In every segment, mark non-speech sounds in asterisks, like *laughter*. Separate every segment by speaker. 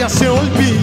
Speaker 1: ya se olvidaron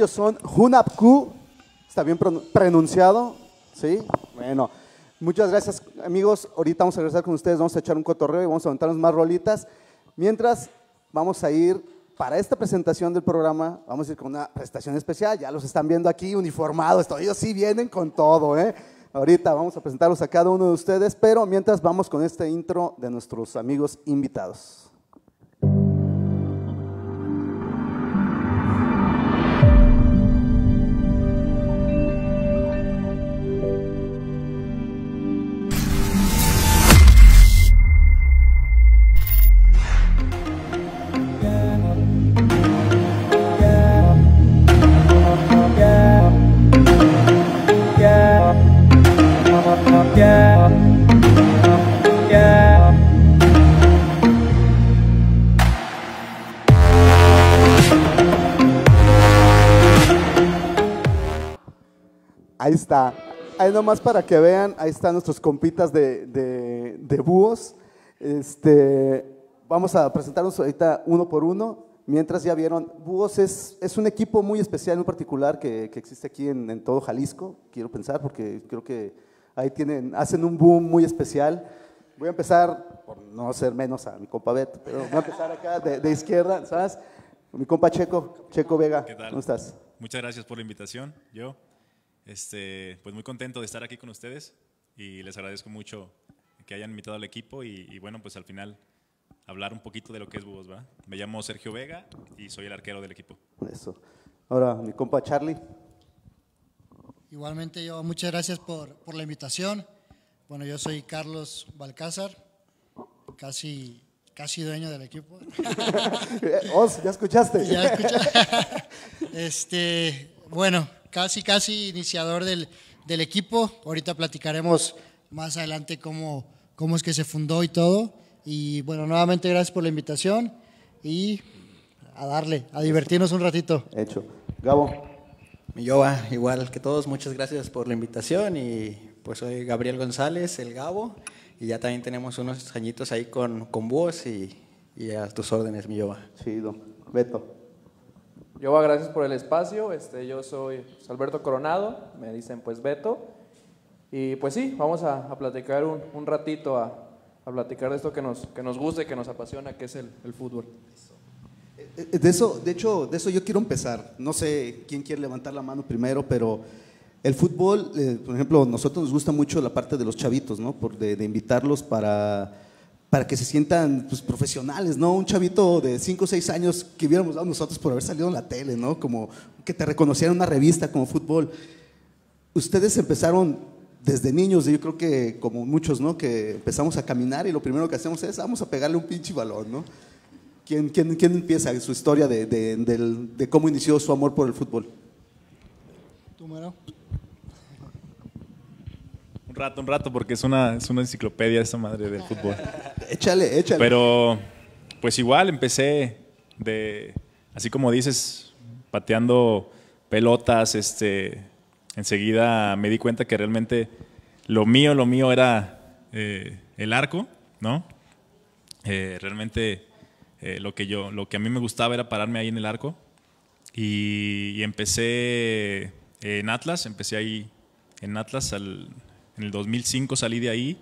Speaker 2: ellos son Hunapku, está bien pron- pronunciado, ¿sí? Bueno, muchas gracias amigos, ahorita vamos a regresar con ustedes, vamos a echar un cotorreo y vamos a aventarnos más rolitas. Mientras vamos a ir para esta presentación del programa, vamos a ir con una presentación especial, ya los están viendo aquí uniformados, ellos sí vienen con todo, ¿eh? Ahorita vamos a presentarlos a cada uno de ustedes, pero mientras vamos con este intro de nuestros amigos invitados. Está. Ahí nomás para que vean, ahí están nuestros compitas de, de- de búhos. Este, vamos a presentarnos ahorita uno por uno. Mientras ya vieron, Búhos es, es un equipo muy especial, muy particular que, que existe aquí en, en, todo Jalisco, quiero pensar, porque creo que ahí tienen, hacen un boom muy especial. Voy a empezar, por no ser menos a mi compa Beto, pero voy a empezar acá de, de izquierda, ¿sabes? Mi compa Checo, Checo Vega,
Speaker 3: ¿Qué tal?
Speaker 2: ¿cómo estás?
Speaker 3: Muchas gracias por la invitación. Yo, este, pues muy contento de estar aquí con ustedes y les agradezco mucho que hayan invitado al equipo y, y bueno, pues al final hablar un poquito de lo que es Búhos, ¿va? Me llamo Sergio Vega y soy el arquero del equipo.
Speaker 2: Eso. Ahora, mi compa Charlie.
Speaker 4: Igualmente yo, muchas gracias por, por la invitación. Bueno, yo soy Carlos Balcázar, casi, casi dueño del equipo. *laughs*
Speaker 2: Os, ¿ya escuchaste?
Speaker 4: Ya escucha. *laughs* Este, bueno, casi, casi iniciador del, del equipo. Ahorita platicaremos más adelante cómo, cómo es que se fundó y todo. Y bueno, nuevamente gracias por la invitación y a darle, a divertirnos un ratito.
Speaker 2: Hecho. Gabo.
Speaker 5: Mi Yoba, igual que todos, muchas gracias por la invitación y pues soy Gabriel González, el Gabo, y ya también tenemos unos añitos ahí con, con vos y, y a tus órdenes, mi Yoba.
Speaker 2: Chido. Beto.
Speaker 6: Yoba, gracias por el espacio. Este, yo soy Alberto Coronado, me dicen pues Beto. Y pues sí, vamos a, a platicar un, un ratito, a, a, platicar de esto que nos, que nos gusta y que nos apasiona, que es el, el fútbol.
Speaker 2: Eh, De eso, de hecho, de eso yo quiero empezar. No sé quién quiere levantar la mano primero, pero el fútbol, eh, por ejemplo, nosotros nos gusta mucho la parte de los chavitos, ¿no? Por de, de invitarlos para, para que se sientan pues, profesionales, ¿no? Un chavito de 5 o 6 años que hubiéramos dado nosotros por haber salido en la tele, ¿no? Como que te reconociera en una revista como fútbol. Ustedes empezaron desde niños, yo creo que como muchos, ¿no? Que empezamos a caminar y lo primero que hacemos es vamos a pegarle un pinche balón, ¿no? ¿Quién, quién, quién empieza su historia de, de, del- de cómo inició su amor por el fútbol?
Speaker 4: ¿Tú, Mero?
Speaker 3: Rato, un rato, porque es una, es una enciclopedia esta madre del fútbol.
Speaker 2: Échale, échale.
Speaker 3: Pero, pues igual empecé de, así como dices, pateando pelotas, este, enseguida me di cuenta que realmente lo mío, lo mío era eh, el arco, ¿no? Eh, realmente eh, lo que yo, lo que a mí me gustaba era pararme ahí en el arco y, y empecé en Atlas, empecé ahí en Atlas al- en el 2005 salí de ahí,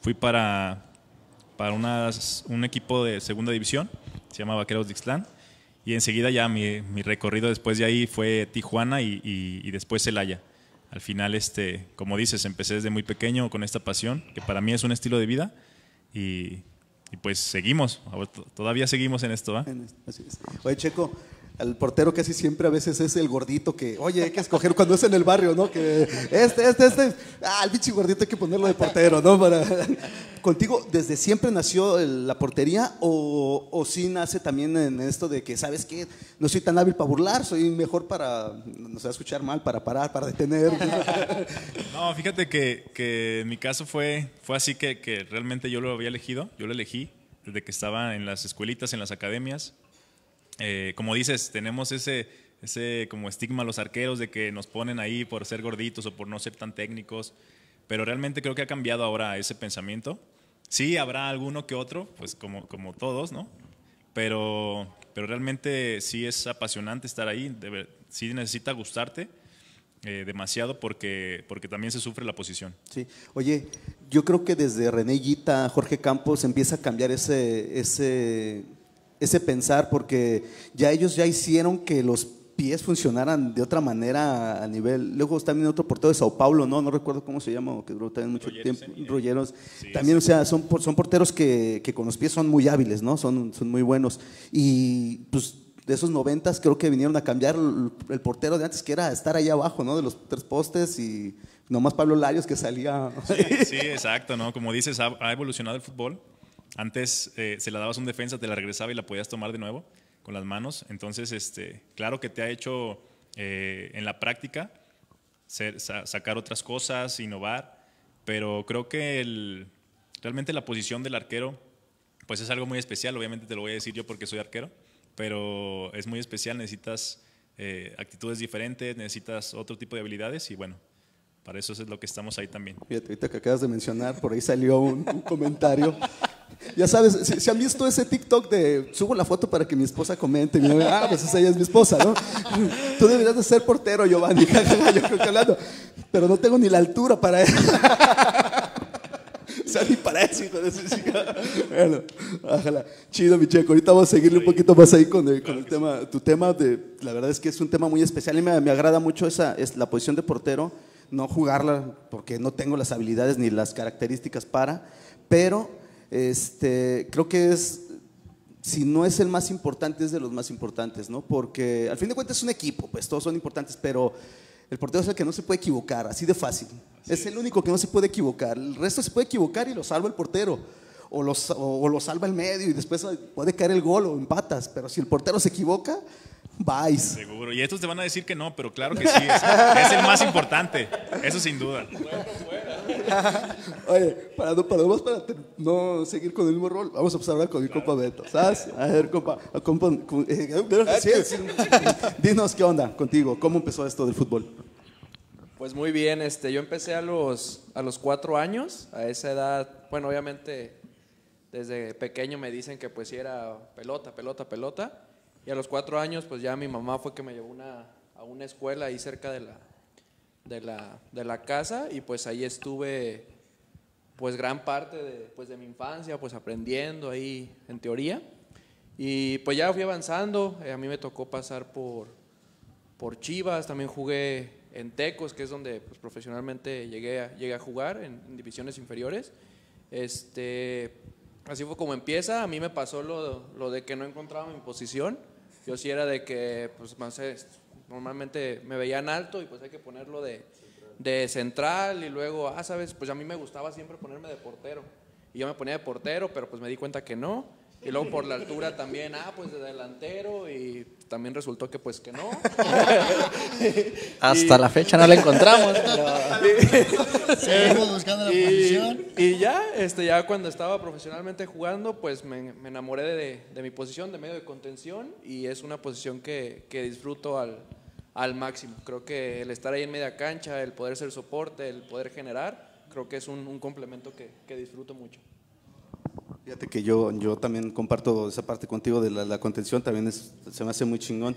Speaker 3: fui para para unas- un equipo de segunda división, se llama Vaqueros de Ixtlán, y enseguida ya mi, mi recorrido después de ahí fue Tijuana y, y- y después Celaya. Al final, este, como dices, empecé desde muy pequeño con esta pasión, que para mí es un estilo de vida, y, y pues seguimos, todavía seguimos en esto. ¿va?
Speaker 2: Así es. Oye, Checo, el portero casi siempre a veces es el gordito que, oye, hay que escoger cuando es en el barrio, ¿no? Que este, este, este, ah, el bicho gordito hay que ponerlo de portero, ¿no? Para... ¿Contigo desde siempre nació la portería o, o sí nace también en esto de que, ¿sabes qué? No soy tan hábil para burlar, soy mejor para, no a escuchar mal, para parar, para detener. *laughs*
Speaker 3: No, fíjate que, en mi caso fue, fue así que realmente yo lo había elegido, yo lo elegí desde que estaba en las escuelitas, en las academias. Eh, como dices, tenemos ese, ese como estigma los arqueros de que nos ponen ahí por ser gorditos o por no ser tan técnicos, pero realmente creo que ha cambiado ahora ese pensamiento. Sí, habrá alguno que otro, pues como, como todos, ¿no? Pero, pero realmente sí es apasionante estar ahí, sí necesita gustarte eh, demasiado porque, porque también se sufre la posición.
Speaker 2: Sí. Oye, yo creo que desde René Guita, Jorge Campos empieza a cambiar ese, ese, ese pensar porque ya ellos ya hicieron que los pies funcionaran de otra manera a nivel. Luego también otro portero de Sao Paulo, ¿no? No recuerdo cómo se llama, que duró también mucho
Speaker 3: Rogeros,
Speaker 2: tiempo.
Speaker 3: ¿eh?
Speaker 2: Rolleros.
Speaker 3: Sí,
Speaker 2: también, o sea, son, son porteros que, que con los pies son muy hábiles, ¿no? Son, son muy buenos. Y pues de esos noventas creo que vinieron a cambiar el, el portero de antes, que era estar ahí abajo, ¿no? De los tres postes y nomás Pablo Larios que salía.
Speaker 3: Sí, sí, *laughs* exacto, ¿no? Como dices, ha, ha evolucionado el fútbol. Antes eh, se la dabas un defensa, te la regresaba y la podías tomar de nuevo con las manos. Entonces, este, claro que te ha hecho eh, en la práctica ser- sa- sacar otras cosas, innovar, pero creo que el- realmente la posición del arquero pues es algo muy especial. Obviamente te lo voy a decir yo porque soy arquero, pero es muy especial. Necesitas eh, actitudes diferentes, necesitas otro tipo de habilidades y bueno, para eso es lo que estamos ahí también.
Speaker 2: Fíjate, ahorita que acabas de mencionar, por ahí salió un, un comentario. Ya sabes, si, si han visto ese TikTok de subo la foto para que mi esposa comente, y me, ah, pues esa ella es mi esposa, ¿no? *laughs* Tú deberías de ser portero, Giovanni, *laughs* yo creo que hablando, pero no tengo ni la altura para eso. *laughs* O sea, ni para eso, hijo de. Bueno, ojalá. Chido, mi checo. Ahorita vamos a seguirle un poquito más ahí con el, con el tema. Tu tema, de, la verdad es que es un tema muy especial y me, me agrada mucho esa, es la posición de portero. No jugarla porque no tengo las habilidades ni las características para, pero este, creo que es, si no es el más importante, es de los más importantes, ¿no? Porque al fin de cuentas es un equipo, pues todos son importantes, pero el portero es el que no se puede equivocar, así de fácil. es el único que no se puede equivocar. El resto se puede equivocar y lo salva el portero. O lo, o, o lo salva el medio y después puede caer el gol o empatas. Pero si el portero se equivoca, vais.
Speaker 3: Seguro. Y estos te van a decir que no, pero claro que sí. Es, es el más importante. Eso sin duda. *laughs*
Speaker 2: Oye, para no, para, nomás para te- no seguir con el mismo rol, vamos a empezar a hablar con mi compa Beto. ¿Sabes? A ver, compa. a compa, cu- eh, sí, sí. *laughs* Dinos qué onda contigo. ¿Cómo empezó esto del fútbol?
Speaker 6: Pues muy bien, este, yo empecé a los, a los cuatro años, a esa edad, bueno, obviamente desde pequeño me dicen que pues sí era pelota, pelota, pelota, y a los cuatro años pues ya mi mamá fue que me llevó una, a una escuela ahí cerca de la, de, la, de la casa y pues ahí estuve pues gran parte de, pues, de mi infancia, pues aprendiendo ahí en teoría, y pues ya fui avanzando, eh, a mí me tocó pasar por, por Chivas, también jugué en Tecos, que es donde pues, profesionalmente llegué a, llegué a jugar en, en divisiones inferiores. Este, así fue como empieza. A mí me pasó lo, lo de que no encontraba mi posición. Yo sí era de que, pues, no sé, normalmente me veían alto y pues hay que ponerlo de, de central y luego, ah, sabes, pues a mí me gustaba siempre ponerme de portero. Y yo me ponía de portero, pero pues me di cuenta que no. Y luego por la altura también, ah, pues de delantero y también resultó que pues que no. *laughs*
Speaker 5: Hasta la fecha no la encontramos. *laughs* pero-
Speaker 4: Seguimos buscando la posición.
Speaker 6: y, y ya, este, ya cuando estaba profesionalmente jugando, pues me, me enamoré de, de mi posición de medio de contención y es una posición que, que disfruto al, al máximo. Creo que el estar ahí en media cancha, el poder ser soporte, el poder generar, creo que es un, un complemento que, que disfruto mucho.
Speaker 2: Fíjate que yo, yo también comparto esa parte contigo de la, contención, también se me hace muy chingón.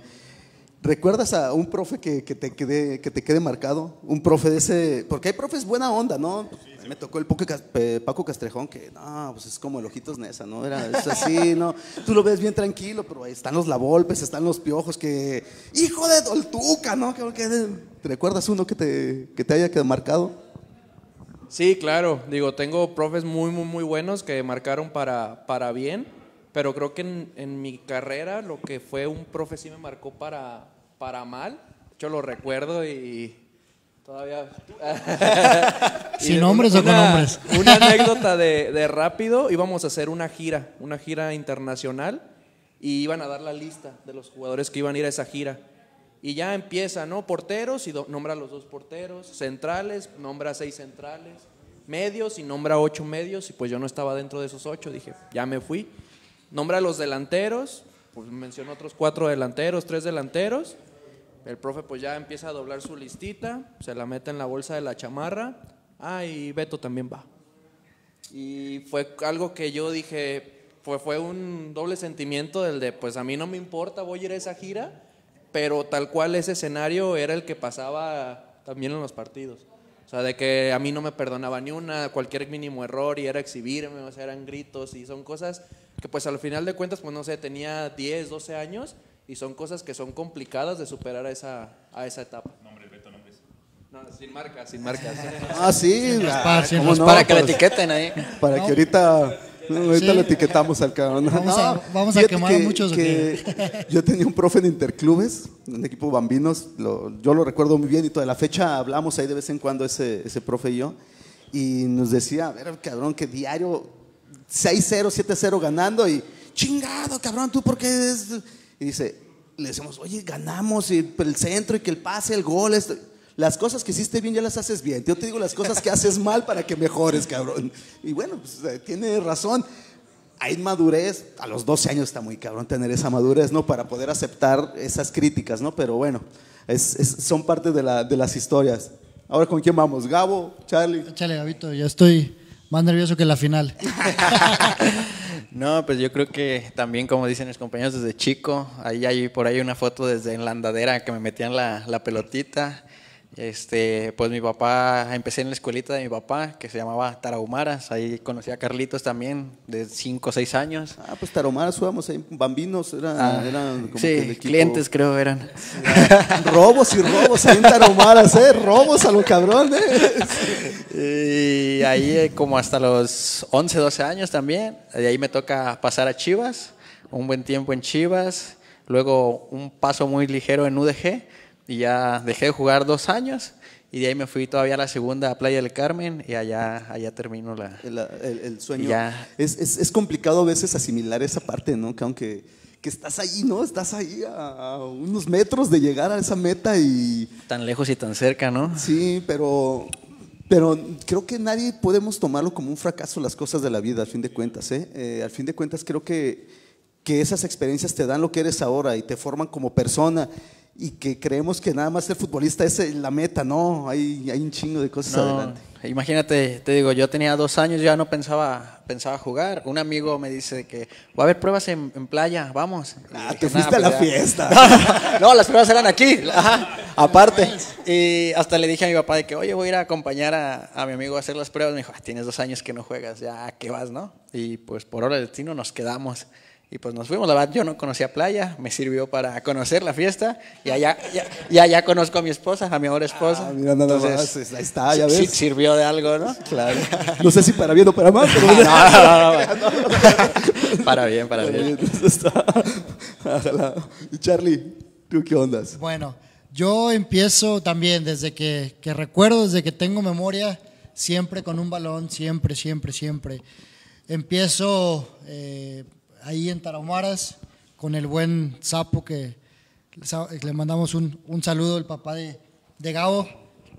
Speaker 2: ¿Recuerdas a un profe que, te quede, que te quede marcado? Un profe de ese, porque hay profes buena onda, ¿no? Me tocó el Paco, Castrejón, que no, pues es como el Ojitos Nesa, ¿no? Era así, ¿no? Tú lo ves bien tranquilo, pero ahí están los Lavolpes, están los Piojos, que, hijo de Doltuca, ¿no? ¿Te recuerdas uno que te, que te haya quedado marcado?
Speaker 6: Sí, claro. Digo, tengo profes muy, muy, muy buenos que marcaron para, para bien, pero creo que en, en mi carrera lo que fue un profe sí me marcó para, para mal. Hecho, lo recuerdo y todavía... *laughs*
Speaker 4: ¿Sin
Speaker 6: Y
Speaker 4: nombres o con nombres? *laughs*
Speaker 6: Una anécdota de, de rápido, íbamos a hacer una gira, una gira internacional, y iban a dar la lista de los jugadores que iban a ir a esa gira. Y ya empieza, ¿no? Porteros y nombra a los dos porteros, centrales, nombra seis centrales, medios y nombra ocho medios, y pues yo no estaba dentro de esos ocho, dije, ya me fui. Nombra a los delanteros, pues mencionó otros cuatro delanteros, tres delanteros. El profe pues ya empieza a doblar su listita, se la mete en la bolsa de la chamarra. Ah, y Beto también va. Y fue algo que yo dije, fue, fue un doble sentimiento del de, pues a mí no me importa, voy a ir a esa gira, pero tal cual ese escenario era el que pasaba también en los partidos. O sea, de que a mí no me perdonaba ni una, cualquier mínimo error y era exhibirme, o sea, eran gritos y son cosas que pues al final de cuentas, pues no sé, tenía 10, 12 años y son cosas que son complicadas de superar a esa, a esa etapa. No, sin marcas, sin marcas.
Speaker 2: Ah, sí. ah,
Speaker 4: sin
Speaker 2: ¿cómo no?
Speaker 5: Para que la
Speaker 2: Pues-
Speaker 5: etiqueten ahí.
Speaker 2: Para que ahorita, no, ahorita
Speaker 4: Sí.
Speaker 2: lo etiquetamos al cabrón.
Speaker 4: Vamos a- vamos a
Speaker 2: fíjate
Speaker 4: quemar a muchos, ¿o
Speaker 2: que *laughs* yo tenía un profe en Interclubes, un equipo bambinos, lo- yo lo recuerdo muy bien y toda la fecha hablamos ahí de vez en cuando ese, ese profe y yo, y nos decía, a ver, cabrón, que diario 6-0, 7-0 ganando y chingado, cabrón, ¿tú por qué? es-?" Y dice, le decimos, oye, ganamos y el centro y que el pase, el gol, esto. Las cosas que hiciste bien ya las haces bien. Yo te digo las cosas que haces mal para que mejores, cabrón. Y bueno, pues eh, tiene razón. Hay madurez, a los 12 años está muy cabrón tener esa madurez, ¿no? Para poder aceptar esas críticas, ¿no? Pero bueno, es- es- son parte de, la- de las historias. Ahora, ¿con quién vamos? ¿Gabo? ¿Charlie?
Speaker 4: Échale, Gabito, ya estoy más nervioso que la final. *laughs*
Speaker 5: No, pues yo creo que también, como dicen mis compañeros, desde chico, ahí hay por ahí una foto desde en la andadera que me metían la, la pelotita. Este, pues mi papá, empecé en la escuelita de mi papá, que se llamaba Tarahumaras, ahí conocí a Carlitos también, de 5 o 6 años.
Speaker 2: Ah, pues Tarahumara jugamos ahí, bambinos, era,
Speaker 5: Ah,
Speaker 2: eran como
Speaker 5: sí,
Speaker 2: que
Speaker 5: clientes creo eran. *laughs*
Speaker 2: robos y robos ahí en Tarahumaras, ¿eh? Robos a lo cabrón, ¿eh? *laughs*
Speaker 5: Y ahí eh, como hasta los 11, 12 años también. De ahí me toca pasar a Chivas, un buen tiempo en Chivas, luego un paso muy ligero en UDG y ya dejé de jugar dos años y de ahí me fui todavía a la segunda a Playa del Carmen y allá, allá termino la...
Speaker 2: El, el- el sueño.
Speaker 5: Ya.
Speaker 2: Es, es- es complicado a veces asimilar esa parte, ¿no? Que aunque que estás ahí, ¿no? Estás ahí a, a unos metros de llegar a esa meta y
Speaker 5: Tan lejos y tan cerca, ¿no?
Speaker 2: sí, pero pero creo que nadie podemos tomarlo como un fracaso las cosas de la vida, al fin de cuentas, ¿eh? Eh, al fin de cuentas creo que que esas experiencias te dan lo que eres ahora y te forman como persona y que creemos que nada más ser futbolista es eh, la meta, no, hay, hay un chingo de cosas
Speaker 5: No,
Speaker 2: adelante.
Speaker 5: imagínate, te digo, yo tenía dos años, ya no pensaba, pensaba jugar. Un amigo me dice que va a haber pruebas en, en playa, vamos.
Speaker 2: Ah,
Speaker 5: dije,
Speaker 2: te
Speaker 5: "Nah,
Speaker 2: fuiste a la
Speaker 5: ya".
Speaker 2: fiesta. *laughs*
Speaker 5: no, las pruebas eran aquí, ajá, aparte. Y hasta le dije a mi papá de que, oye, voy a ir a acompañar a, a mi amigo a hacer las pruebas. Me dijo, "Ah, tienes dos años que no juegas, ya, ¿qué vas, no? Y pues por hora del destino nos quedamos. Y pues nos fuimos, la verdad, yo no conocía playa, me sirvió para conocer la fiesta. Y allá, ya, ya, ya conozco a mi esposa, a mi ahora esposa.
Speaker 2: Ah, mira, nada
Speaker 5: Entonces,
Speaker 2: más, ahí está, ya
Speaker 5: sí-
Speaker 2: ves.
Speaker 5: sirvió de algo, ¿no?
Speaker 2: Claro. *laughs* No sé si para bien o para mal, pero
Speaker 5: No, no, *laughs* no. Para bien, para bien. *laughs*
Speaker 2: Está. Ojalá. Y Charlie, ¿tú qué ondas?
Speaker 4: Bueno, yo empiezo también desde que, que recuerdo, desde que tengo memoria, siempre con un balón, siempre, siempre, siempre. Empiezo eh, ahí en Tarahumaras con el buen sapo que le mandamos un, un saludo, el papá de, de Gabo,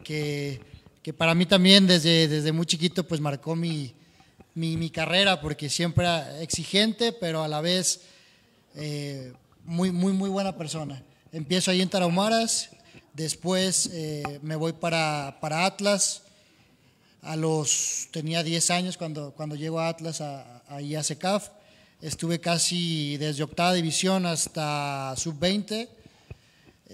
Speaker 4: que, que para mí también desde, desde muy chiquito pues marcó mi, mi, mi carrera porque siempre exigente, pero a la vez eh, muy, muy, muy buena persona. Empiezo ahí en Tarahumaras, después eh, me voy para, para Atlas. A los, tenía 10 años cuando, cuando llego a Atlas, a, ahí a CECAF. Estuve casi desde octava división hasta sub-20.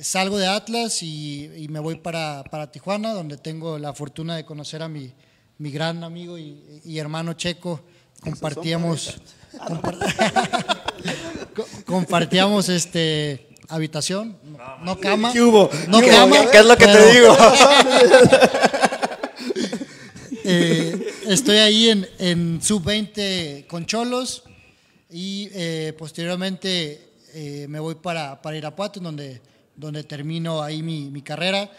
Speaker 4: Salgo de Atlas y, y me voy para, para Tijuana, donde tengo la fortuna de conocer a mi, mi gran amigo y, y hermano Checo. Compartíamos, compar- *laughs* Co- compartíamos este habitación, no, no cama,
Speaker 2: ¿Qué hubo?
Speaker 4: no
Speaker 2: ¿Qué
Speaker 4: cama?
Speaker 5: ¿Qué es lo que te digo? *laughs*
Speaker 4: Eh, estoy ahí en, en sub-20 con Cholos y eh, posteriormente eh, me voy para, para Irapuato, donde, donde termino ahí mi, mi carrera.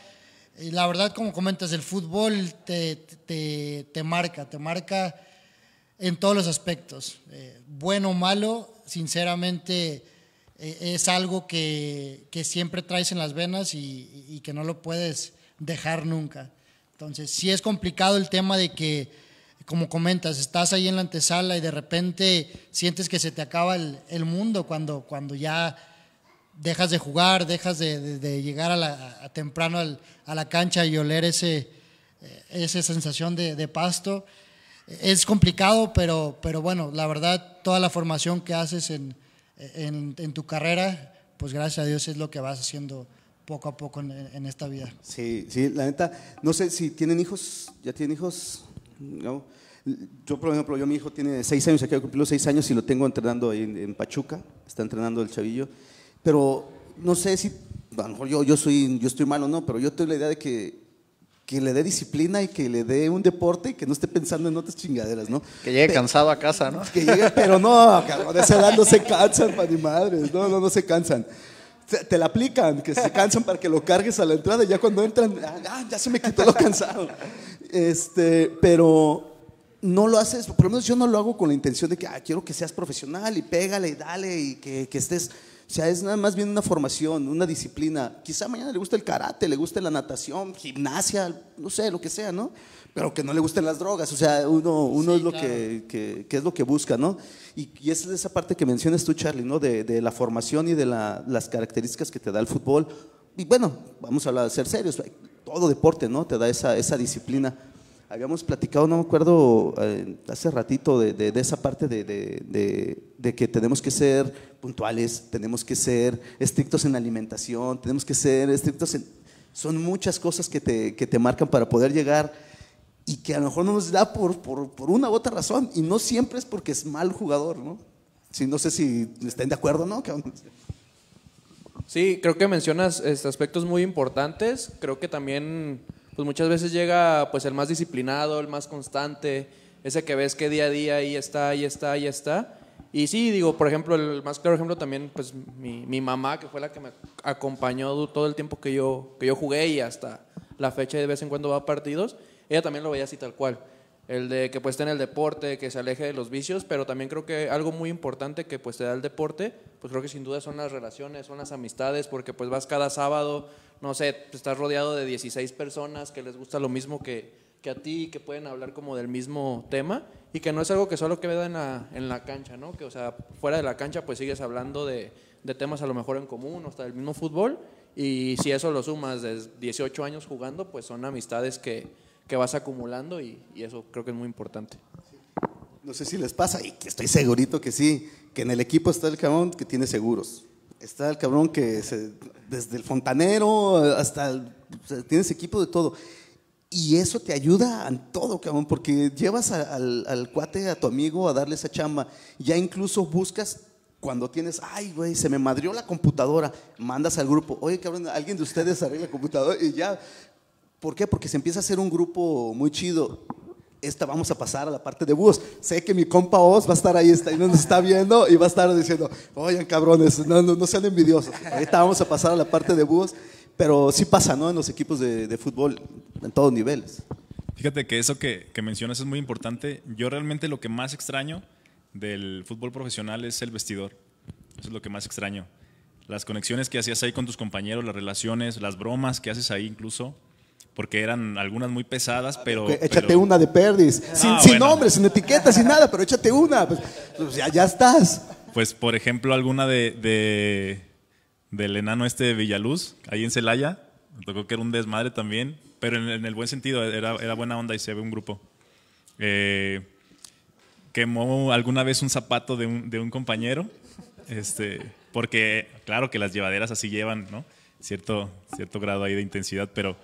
Speaker 4: Y la verdad, como comentas, el fútbol te, te, te marca, te marca en todos los aspectos. Eh, bueno o malo, sinceramente eh, es algo que, que siempre traes en las venas y, y que no lo puedes dejar nunca. Entonces, sí es complicado el tema de que, como comentas, estás ahí en la antesala y de repente sientes que se te acaba el, el mundo cuando, cuando ya dejas de jugar, dejas de, de- llegar a la, temprano a la cancha y oler ese, eh, esa sensación de, de pasto. Es complicado, pero, pero bueno, la verdad, toda la formación que haces en, en, en tu carrera, pues gracias a Dios es lo que vas haciendo poco a poco en, en esta vida.
Speaker 2: Sí, sí, la neta, no sé si tienen hijos, ya tienen hijos, ¿no? Yo, por ejemplo, yo mi hijo tiene seis años, acaba de cumplir los seis años y lo tengo entrenando ahí en, en Pachuca, está entrenando el chavillo, pero no sé si, a lo mejor yo, yo, soy, yo estoy malo, no, pero yo tengo la idea de que, que le dé disciplina y que le dé un deporte y que no esté pensando en otras chingaderas, ¿no?
Speaker 5: Que llegue cansado a casa, ¿no?
Speaker 2: Que llegue, pero no, cabrón, de esa edad no se cansan, para ni madres, no, no, no se cansan. Te, te la aplican, que se cansan para que lo cargues a la entrada y ya cuando entran, ah, ya se me quitó lo cansado. Este, pero no lo haces, por lo menos yo no lo hago con la intención de que ah, quiero que seas profesional y pégale y dale y que, que estés. O sea, es nada más bien una formación, una disciplina. Quizá mañana le guste el karate, le guste la natación, gimnasia, no sé, lo que sea, ¿no? Pero que no le gusten las drogas. O sea, uno, uno
Speaker 4: Sí,
Speaker 2: es lo
Speaker 4: claro.
Speaker 2: que, que, que es lo que busca, ¿no? Y, y esa es esa parte que mencionas tú, Charlie, ¿no? De, de la formación y de la- las características que te da el fútbol. Y bueno, vamos a hablar, ser serios, todo deporte, ¿no? Te da esa, esa disciplina. Habíamos platicado, no me acuerdo, eh, hace ratito de, de- esa parte de, de- que tenemos que ser puntuales, tenemos que ser estrictos en la alimentación, tenemos que ser estrictos en... Son muchas cosas que te, que te marcan para poder llegar y que a lo mejor no nos da por, por, por una u otra razón. Y no siempre es porque es mal jugador, ¿no? Sí, no sé si estén de acuerdo, ¿no?
Speaker 6: Sí, creo que mencionas este, aspectos muy importantes. Creo que también, pues muchas veces llega pues el más disciplinado, el más constante, ese que ves que día a día ahí está, ahí está, ahí está. Y sí, digo, por ejemplo, el más claro ejemplo también, pues mi, mi mamá, que fue la que me acompañó todo el tiempo que yo, que yo jugué y hasta la fecha de vez en cuando va a partidos, ella también lo veía así tal cual. El de que pues esté en el deporte, que se aleje de los vicios, pero también creo que algo muy importante que pues te da el deporte, pues creo que sin duda son las relaciones, son las amistades, porque pues vas cada sábado, no sé, estás rodeado de 16 personas que les gusta lo mismo que, que a ti, que pueden hablar como del mismo tema y que no es algo que solo queda en la, en la cancha, ¿no? Que o sea, fuera de la cancha pues sigues hablando de, de temas a lo mejor en común hasta del mismo fútbol y si eso lo sumas de 18 años jugando, pues son amistades que, que vas acumulando y, eso creo que es muy importante.
Speaker 2: No sé si les pasa, y que estoy segurito que sí, que en el equipo está el cabrón que tiene seguros. Está el cabrón que desde el fontanero hasta el, tienes equipo de todo. Y eso te ayuda en todo, cabrón, porque llevas al, al cuate, a tu amigo, a darle esa chamba. Ya incluso buscas cuando tienes, ay, güey, se me madrió la computadora, mandas al grupo, oye, cabrón, alguien de ustedes arregla la computadora y ya. ¿Por qué? Porque se empieza a hacer un grupo muy chido. Esta vamos a pasar a la parte de búhos. Sé que mi compa Oz va a estar ahí, está, y nos está viendo y va a estar diciendo, oigan cabrones, no, no, no sean envidiosos. Ahorita vamos a pasar a la parte de búhos, pero sí pasa, ¿no? En los equipos de, de fútbol, en todos niveles.
Speaker 3: Fíjate que eso que, que mencionas es muy importante. Yo realmente lo que más extraño del fútbol profesional es el vestidor. Eso es lo que más extraño. Las conexiones que hacías ahí con tus compañeros, las relaciones, las bromas que haces ahí incluso, porque eran algunas muy pesadas, pero...
Speaker 2: Échate
Speaker 3: pero-
Speaker 2: una de perdis, sin, sin
Speaker 3: bueno.
Speaker 2: nombre, sin etiqueta, sin nada, pero échate una, pues, pues ya, ya estás.
Speaker 3: Pues, por ejemplo, alguna de, de- del enano este de Villaluz, ahí en Celaya, me tocó que era un desmadre también, pero en, en el buen sentido, era, era buena onda y se ve un grupo. Eh, quemó alguna vez un zapato de un, de un compañero, este, porque claro que las llevaderas así llevan, ¿no? Cierto, cierto grado ahí de intensidad, pero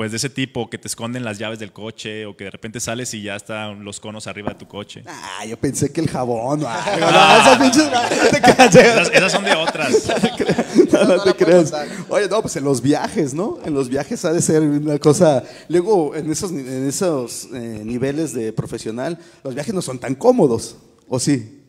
Speaker 3: pues de ese tipo que te esconden las llaves del coche o que de repente sales y ya están los conos arriba de tu coche.
Speaker 2: Ah, yo pensé que el jabón. *laughs* ay, no, esas pinches- no te creas,
Speaker 3: Esas, esas son de otras. *laughs*
Speaker 2: No, no te creas. Oye, no, pues en los viajes, ¿no? En los viajes ha de ser una cosa. Luego, en esos, en esos eh, niveles de profesional, los viajes no son tan cómodos, ¿o sí?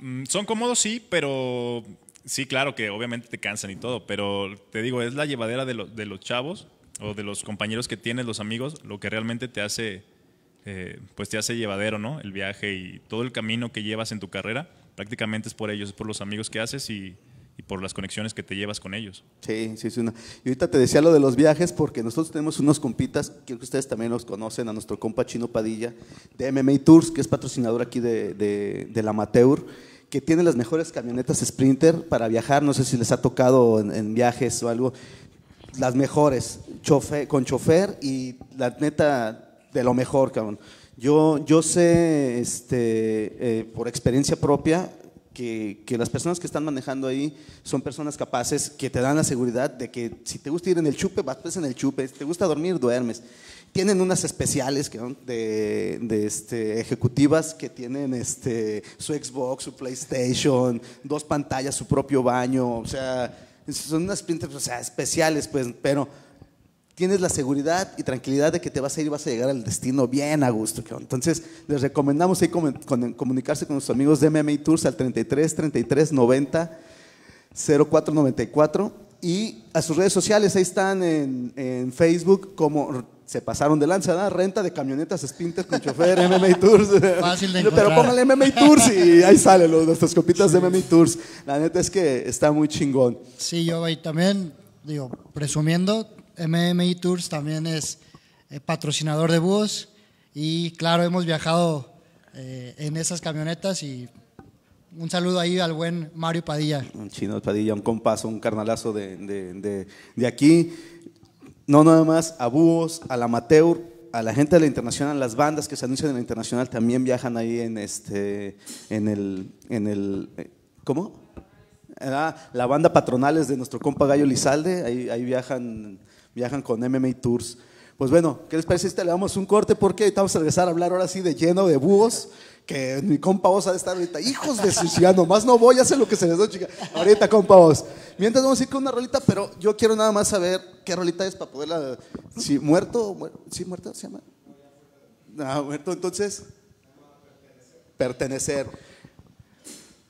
Speaker 3: Mm, Son cómodos, sí, pero sí, claro que obviamente te cansan y todo, pero te digo, es la llevadera de, lo- de los chavos o de los compañeros que tienes, los amigos, lo que realmente te hace, eh, pues te hace llevadero, ¿no? El viaje y todo el camino que llevas en tu carrera, prácticamente es por ellos, es por los amigos que haces y, por las conexiones que te llevas con ellos.
Speaker 2: Sí, sí, sí. Y ahorita te decía lo de los viajes, porque nosotros tenemos unos compitas, creo que ustedes también los conocen, a nuestro compa Chino Padilla, de MMA Tours, que es patrocinador aquí de, de, del Amateur, que tiene las mejores camionetas Sprinter para viajar. No sé si les ha tocado en, en viajes o algo. Las mejores, chofer, con chofer y la neta de lo mejor, cabrón. Yo, yo sé, este, eh, por experiencia propia, que, que las personas que están manejando ahí son personas capaces que te dan la seguridad de que si te gusta ir en el chupe, vas pues en el chupe, si te gusta dormir, duermes. Tienen unas especiales que de, de, este, ejecutivas que tienen este, su Xbox, su PlayStation, dos pantallas, su propio baño, o sea, son unas printers, o sea, especiales, pues, pero tienes la seguridad y tranquilidad de que te vas a ir y vas a llegar al destino bien a gusto. Entonces, les recomendamos ahí comunicarse con nuestros amigos de MMA Tours al 33 33 90 0494 y a sus redes sociales, ahí están en, en Facebook como se pasaron de lanza, renta de camionetas Sprinter con chofer, *laughs* MMA Tours.
Speaker 4: Fácil de
Speaker 2: Pero
Speaker 4: encontrar.
Speaker 2: póngale MMA Tours y ahí salen los, nuestros copitas de MMA Tours. La neta es que está muy chingón.
Speaker 4: Sí, yo y también, digo, presumiendo, MMI Tours también es eh, patrocinador de búhos y claro, hemos viajado eh, en esas camionetas y un saludo ahí al buen Mario Padilla.
Speaker 2: Un chino de Padilla, un compaso, un carnalazo de, de- de- de aquí. No nada más a búhos, al amateur, a la gente de la internacional, las bandas que se anuncian en la internacional también viajan ahí en este, en el, en el, eh, ¿cómo? Era la banda patronales de nuestro compa Gallo Lizalde, ahí, ahí viajan, viajan con MMA Tours. Pues bueno, ¿qué les parece le damos un corte? Porque ahorita vamos a regresar a hablar ahora sí de lleno de búhos, que mi compa vos ha de estar ahorita, hijos de su ciudad, nomás no voy a hacer lo que se les da, chica. Ahorita, compa vos. Mientras vamos a ir con una rolita, pero yo quiero nada más saber qué rolita es para poderla, si muerto, muer- sí, muerto se llama. No, muerto, entonces, pertenecer.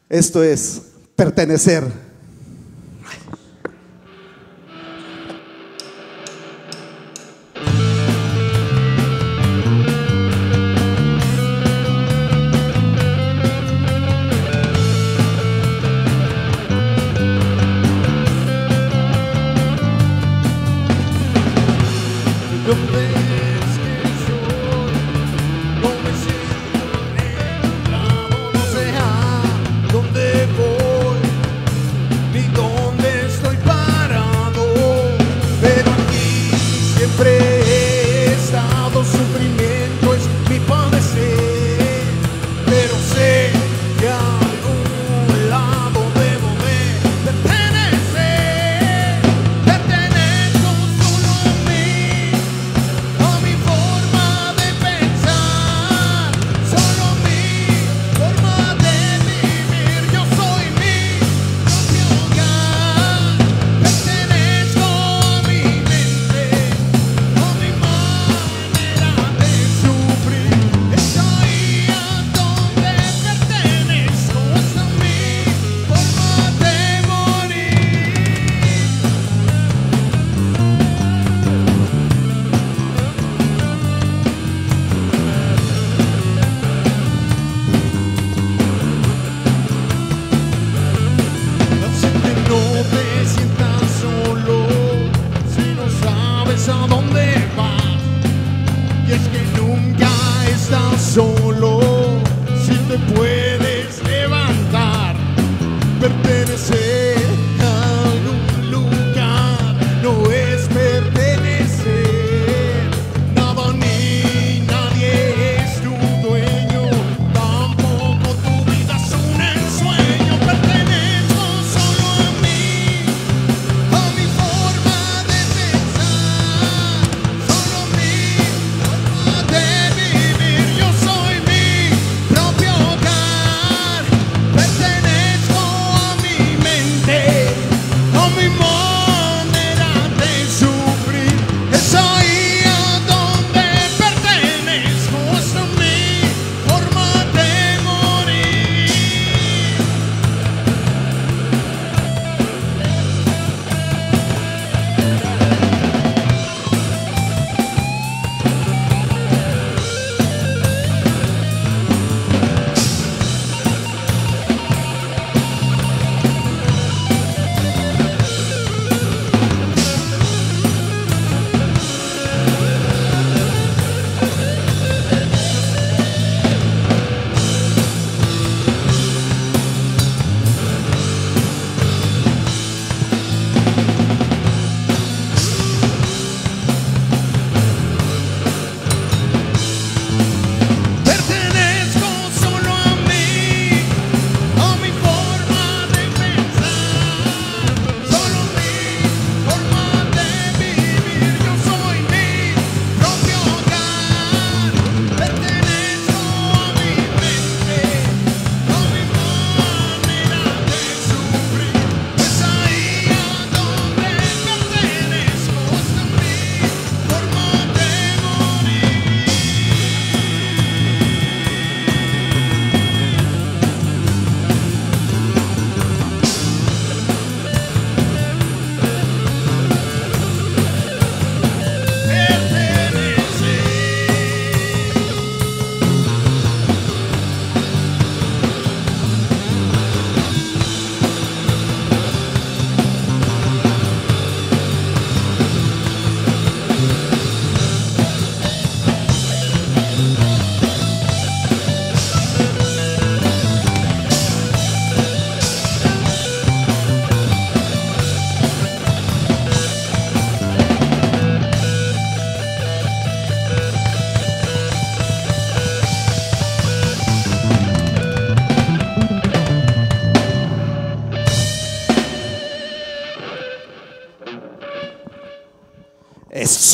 Speaker 2: Esto es pertenecer.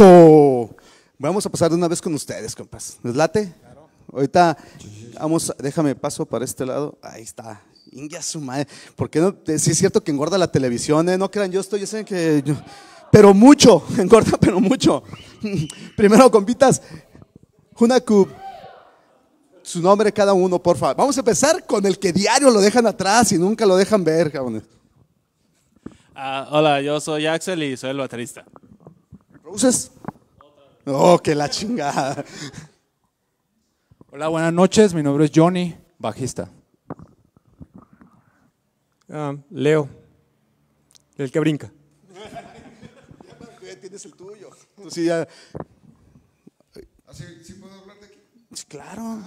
Speaker 2: Eso. Vamos a pasar de una vez con ustedes, compas. ¿Les late? Ahorita, vamos, déjame paso para este lado. Ahí está. India su madre. ¿Por qué no? Eh, Sí es cierto que engorda la televisión, ¿eh? No crean, yo estoy, ya saben que... yo- pero mucho, *laughs* engorda, pero mucho. *laughs* Primero, compitas, Hunaku, su nombre cada uno, por favor. Vamos a empezar con el que diario lo dejan atrás y nunca lo dejan ver, cabrones.
Speaker 7: Ah, hola, yo soy Axel y soy el baterista.
Speaker 2: ¿Roses? Oh, que la chingada.
Speaker 8: Hola, buenas noches. Mi nombre es Johnny, bajista.
Speaker 9: Ah, Leo, el que brinca.
Speaker 2: Tienes el tuyo. Tú sí, ya.
Speaker 10: ¿Así, ¿Sí puedo hablar de aquí?
Speaker 2: Sí, claro.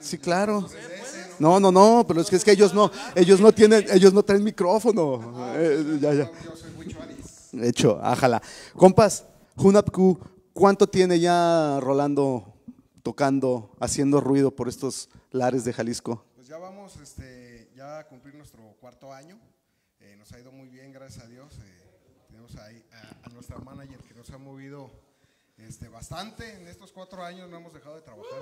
Speaker 2: Sí, claro. No, no, no, pero es que, es que ellos no, ellos no tienen, ellos no traen micrófono. Eh, ya, ya. Hecho, ájala. Compas, Hunapku, ¿cuánto tiene ya Rolando tocando, haciendo ruido por estos lares de Jalisco?
Speaker 10: Pues ya vamos este, ya a cumplir nuestro cuarto año. Eh, nos ha ido muy bien, gracias a Dios. Eh, tenemos ahí a, a nuestra manager que nos ha movido este, bastante. En estos cuatro años no hemos dejado de trabajar.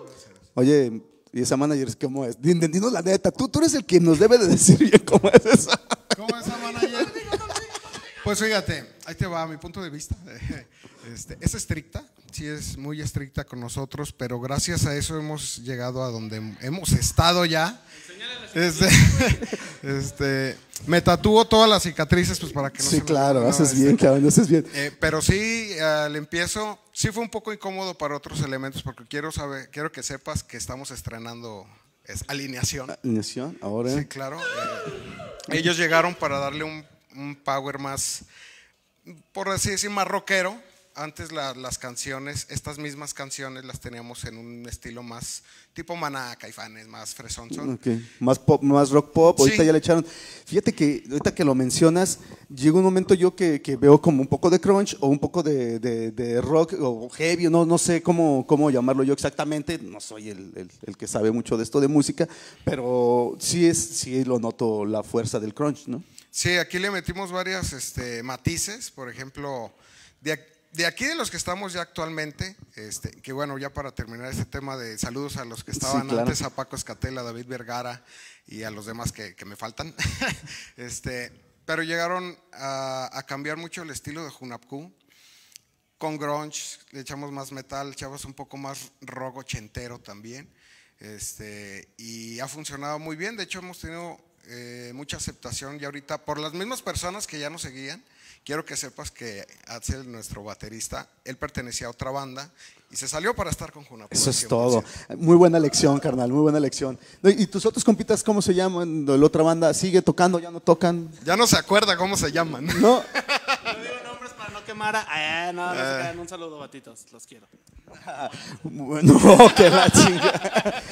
Speaker 2: Oye, ¿y esa manager cómo es? Dinos la neta, tú, tú eres el que nos debe de decir bien cómo es esa.
Speaker 10: ¿Cómo es esa manager? *laughs* Pues fíjate, ahí te va mi punto de vista. *laughs* Este, es estricta, sí es muy estricta con nosotros, pero gracias a eso hemos llegado a donde hemos estado ya. Este, *laughs* este, me tatúo todas las cicatrices pues para que no
Speaker 2: Sí,
Speaker 10: se me-
Speaker 2: claro,
Speaker 10: no,
Speaker 2: haces bien, cabrón, haces bien.
Speaker 10: eh, pero sí, al empiezo, sí fue un poco incómodo para otros elementos porque quiero saber, quiero que sepas que estamos estrenando es, alineación.
Speaker 2: Alineación, ahora.
Speaker 10: Sí, claro. eh, ellos llegaron para darle un, un power más, por así decir, más rockero. Antes la- las canciones, estas mismas canciones las teníamos en un estilo más tipo Maná, Caifanes, más fresonzo.
Speaker 2: Ok, Más pop, más rock pop, ahorita
Speaker 10: Sí.
Speaker 2: ya le echaron. Fíjate que ahorita que lo mencionas, llega un momento yo que, que veo como un poco de crunch o un poco de, de- de rock o heavy, no, no sé cómo, cómo llamarlo yo exactamente, no soy el, el- el que sabe mucho de esto de música, pero sí es, sí lo noto la fuerza del crunch, ¿no?
Speaker 10: Sí, aquí le metimos varias este, matices, por ejemplo, de, ac- de aquí de los que estamos ya actualmente, este, que bueno, ya para terminar este tema de saludos a los que estaban
Speaker 2: claro.
Speaker 10: antes, a Paco Escatela, a David Vergara y a los demás que, que me faltan, *laughs* este, pero llegaron a, a cambiar mucho el estilo de Junapku. Con grunge le echamos más metal, echamos un poco más rock ochentero también. Este, y ha funcionado muy bien. De hecho, hemos tenido eh, mucha aceptación y ahorita por las mismas personas que ya nos seguían. Quiero que sepas que Axel, nuestro baterista, él pertenecía a otra banda y se salió para estar con Junapu.
Speaker 2: Eso es
Speaker 10: 100%.
Speaker 2: todo. Muy buena lección, carnal, muy buena lección. ¿Y tus otros compitas cómo se llaman? ¿De la otra banda sigue tocando, ya no tocan?
Speaker 10: Ya no se acuerda cómo se llaman.
Speaker 2: ¿No? *laughs*
Speaker 7: No digo nombres para no quemar a... Ah, no, no se crean. Un saludo, batitos. Los quiero.
Speaker 2: Bueno, *laughs* que la chinga.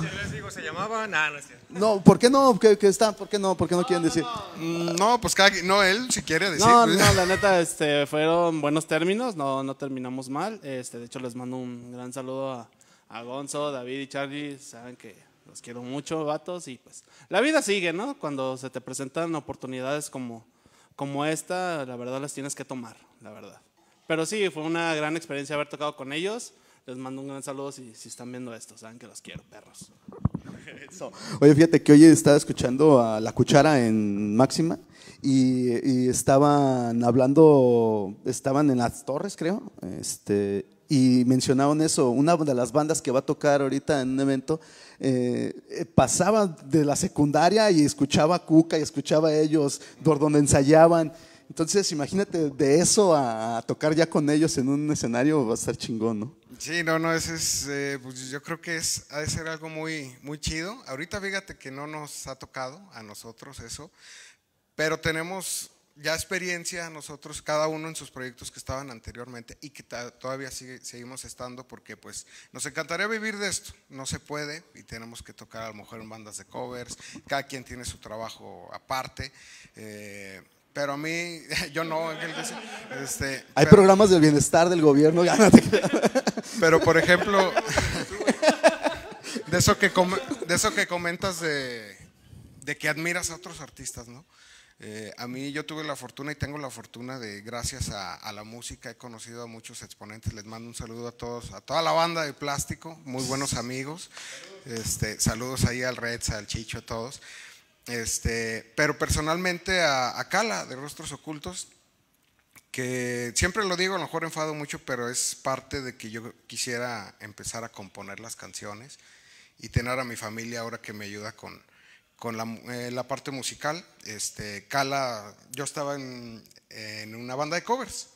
Speaker 9: Si les digo, se llamaba. Nah, no es cierto.
Speaker 2: No, ¿por qué no? ¿Qué, qué está? ¿Por qué no? ¿Por qué no quieren decir?
Speaker 10: Mm, No, pues cada, quien- no, él si quiere decir.
Speaker 7: No, no, la neta, este, fueron buenos términos, no, no terminamos mal. Este, de hecho, les mando un gran saludo a, a Gonzo, David y Charlie. Saben que los quiero mucho, vatos. Y pues, la vida sigue, ¿no? Cuando se te presentan oportunidades como, como esta, la verdad las tienes que tomar, la verdad. Pero sí, fue una gran experiencia haber tocado con ellos. Les mando un gran saludo si, si están viendo esto. Saben que los quiero, perros. *laughs*
Speaker 2: Oye, fíjate que hoy estaba escuchando a La Cuchara en Máxima y, y estaban hablando, estaban en las torres, creo, este, y mencionaban eso. Una de las bandas que va a tocar ahorita en un evento eh, eh, pasaba de la secundaria y escuchaba a Cuca y escuchaba a ellos por donde ensayaban. Entonces, imagínate de eso a, tocar ya con ellos en un escenario va a estar chingón, ¿no?
Speaker 10: Sí, no, no, ese es, eh, pues yo creo que es, ha de ser algo muy, muy chido. Ahorita fíjate que no nos ha tocado a nosotros eso, pero tenemos ya experiencia nosotros, cada uno en sus proyectos que estaban anteriormente y que todavía sigue- seguimos estando porque pues nos encantaría vivir de esto, no se puede y tenemos que tocar a lo mejor en bandas de covers, cada quien tiene su trabajo aparte. eh, pero a mí, *laughs* yo no, este,
Speaker 2: Hay
Speaker 10: pero-
Speaker 2: programas del bienestar del gobierno, *laughs* ya no te creas.
Speaker 10: pero por ejemplo, de eso que, de eso que comentas de, de que admiras a otros artistas, ¿no? Eh, a mí yo tuve la fortuna y tengo la fortuna de, gracias a, a, la música, he conocido a muchos exponentes. Les mando un saludo a todos, a toda la banda de plástico, muy buenos amigos. Este, saludos ahí al Reds, al Chicho, a todos. Este, pero personalmente a, a Cala, de Rostros Ocultos, que siempre lo digo, a lo mejor enfado mucho, pero es parte de que yo quisiera empezar a componer las canciones y tener a mi familia ahora que me ayuda con, con la, eh, la parte musical. Este, Cala, yo estaba en, en, una banda de covers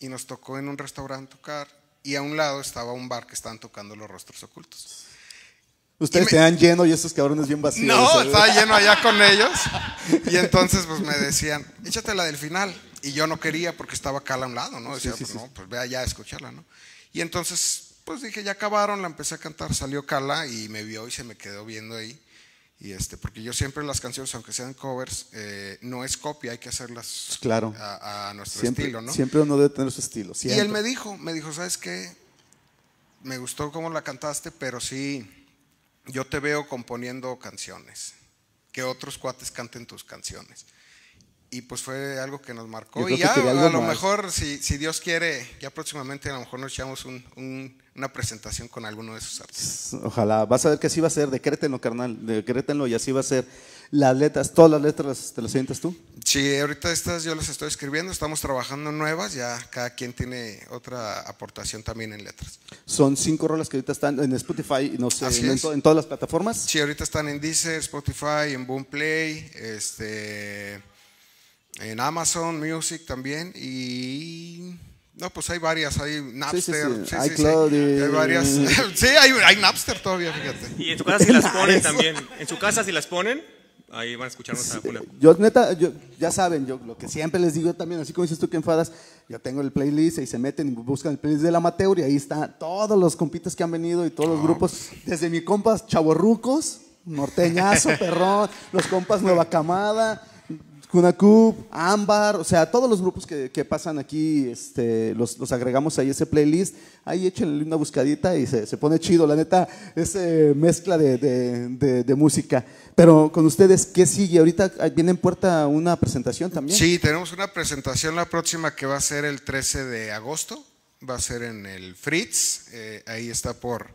Speaker 10: y nos tocó en un restaurante tocar y a un lado estaba un bar que estaban tocando los rostros ocultos.
Speaker 2: Ustedes te dan lleno y esos cabrones bien vacíos.
Speaker 10: No, ¿sabes? estaba lleno allá con *laughs* ellos. Y entonces pues me decían, échate la del final. Y yo no quería porque estaba Cala a un lado, ¿no? Decía, sí, sí, pues, no, pues ve allá a escucharla, ¿no? Y entonces, pues dije, ya acabaron, la empecé a cantar, salió Cala y me vio y se me quedó viendo ahí. Y este, porque yo siempre las canciones, aunque sean covers, eh, no es copia, hay que hacerlas
Speaker 2: claro.
Speaker 10: a, a, nuestro
Speaker 2: siempre,
Speaker 10: estilo, ¿no?
Speaker 2: Siempre uno debe tener su estilo. Siempre.
Speaker 10: Y él me dijo, me dijo, ¿sabes qué? Me gustó cómo la cantaste, pero sí, yo te veo componiendo canciones, que otros cuates canten tus canciones. Y pues fue algo que nos marcó. Y ya a lo más. mejor, si, si, Dios quiere, ya próximamente a lo mejor nos echamos un, un, una presentación con alguno de esos artistas.
Speaker 2: Ojalá, vas a ver que así va a ser, decrétenlo, carnal, decrétenlo y así va a ser. Las letras, todas las letras, ¿te las sientes tú?
Speaker 10: Sí, ahorita estas yo las estoy escribiendo, estamos trabajando en nuevas, ya cada quien tiene otra aportación también en letras.
Speaker 2: Son cinco rolas que ahorita están en Spotify, no sé, en, en, todas las plataformas.
Speaker 10: Sí, ahorita están en Deezer, Spotify, en Boomplay, este, en Amazon Music también y no, pues hay varias, hay Napster, sí, sí, sí.
Speaker 2: sí
Speaker 10: hay varias. *laughs* sí, hay, hay, Napster todavía, fíjate.
Speaker 11: Y en su casa si las *laughs* ponen también, en su casa si las ponen, ahí van a escucharnos a Funap.
Speaker 2: Yo neta, yo, ya saben, yo lo que siempre les digo también, así como dices tú que enfadas, yo tengo el playlist y se meten y buscan el playlist del amateur y ahí están todos los compitas que han venido y todos los grupos, desde mi compas chavorrucos, norteñazo, *laughs* perrón, los compas Nueva Camada, Kunakub, Ámbar, o sea, todos los grupos que, que pasan aquí, este, los, los, agregamos ahí a ese playlist. Ahí échenle una buscadita y se, se pone chido, la neta, es eh, mezcla de, de, de, de, música. Pero con ustedes, ¿qué sigue? Ahorita viene en puerta una presentación también.
Speaker 10: Sí, tenemos una presentación la próxima que va a ser el 13 de agosto. Va a ser en el Fritz, eh, ahí está por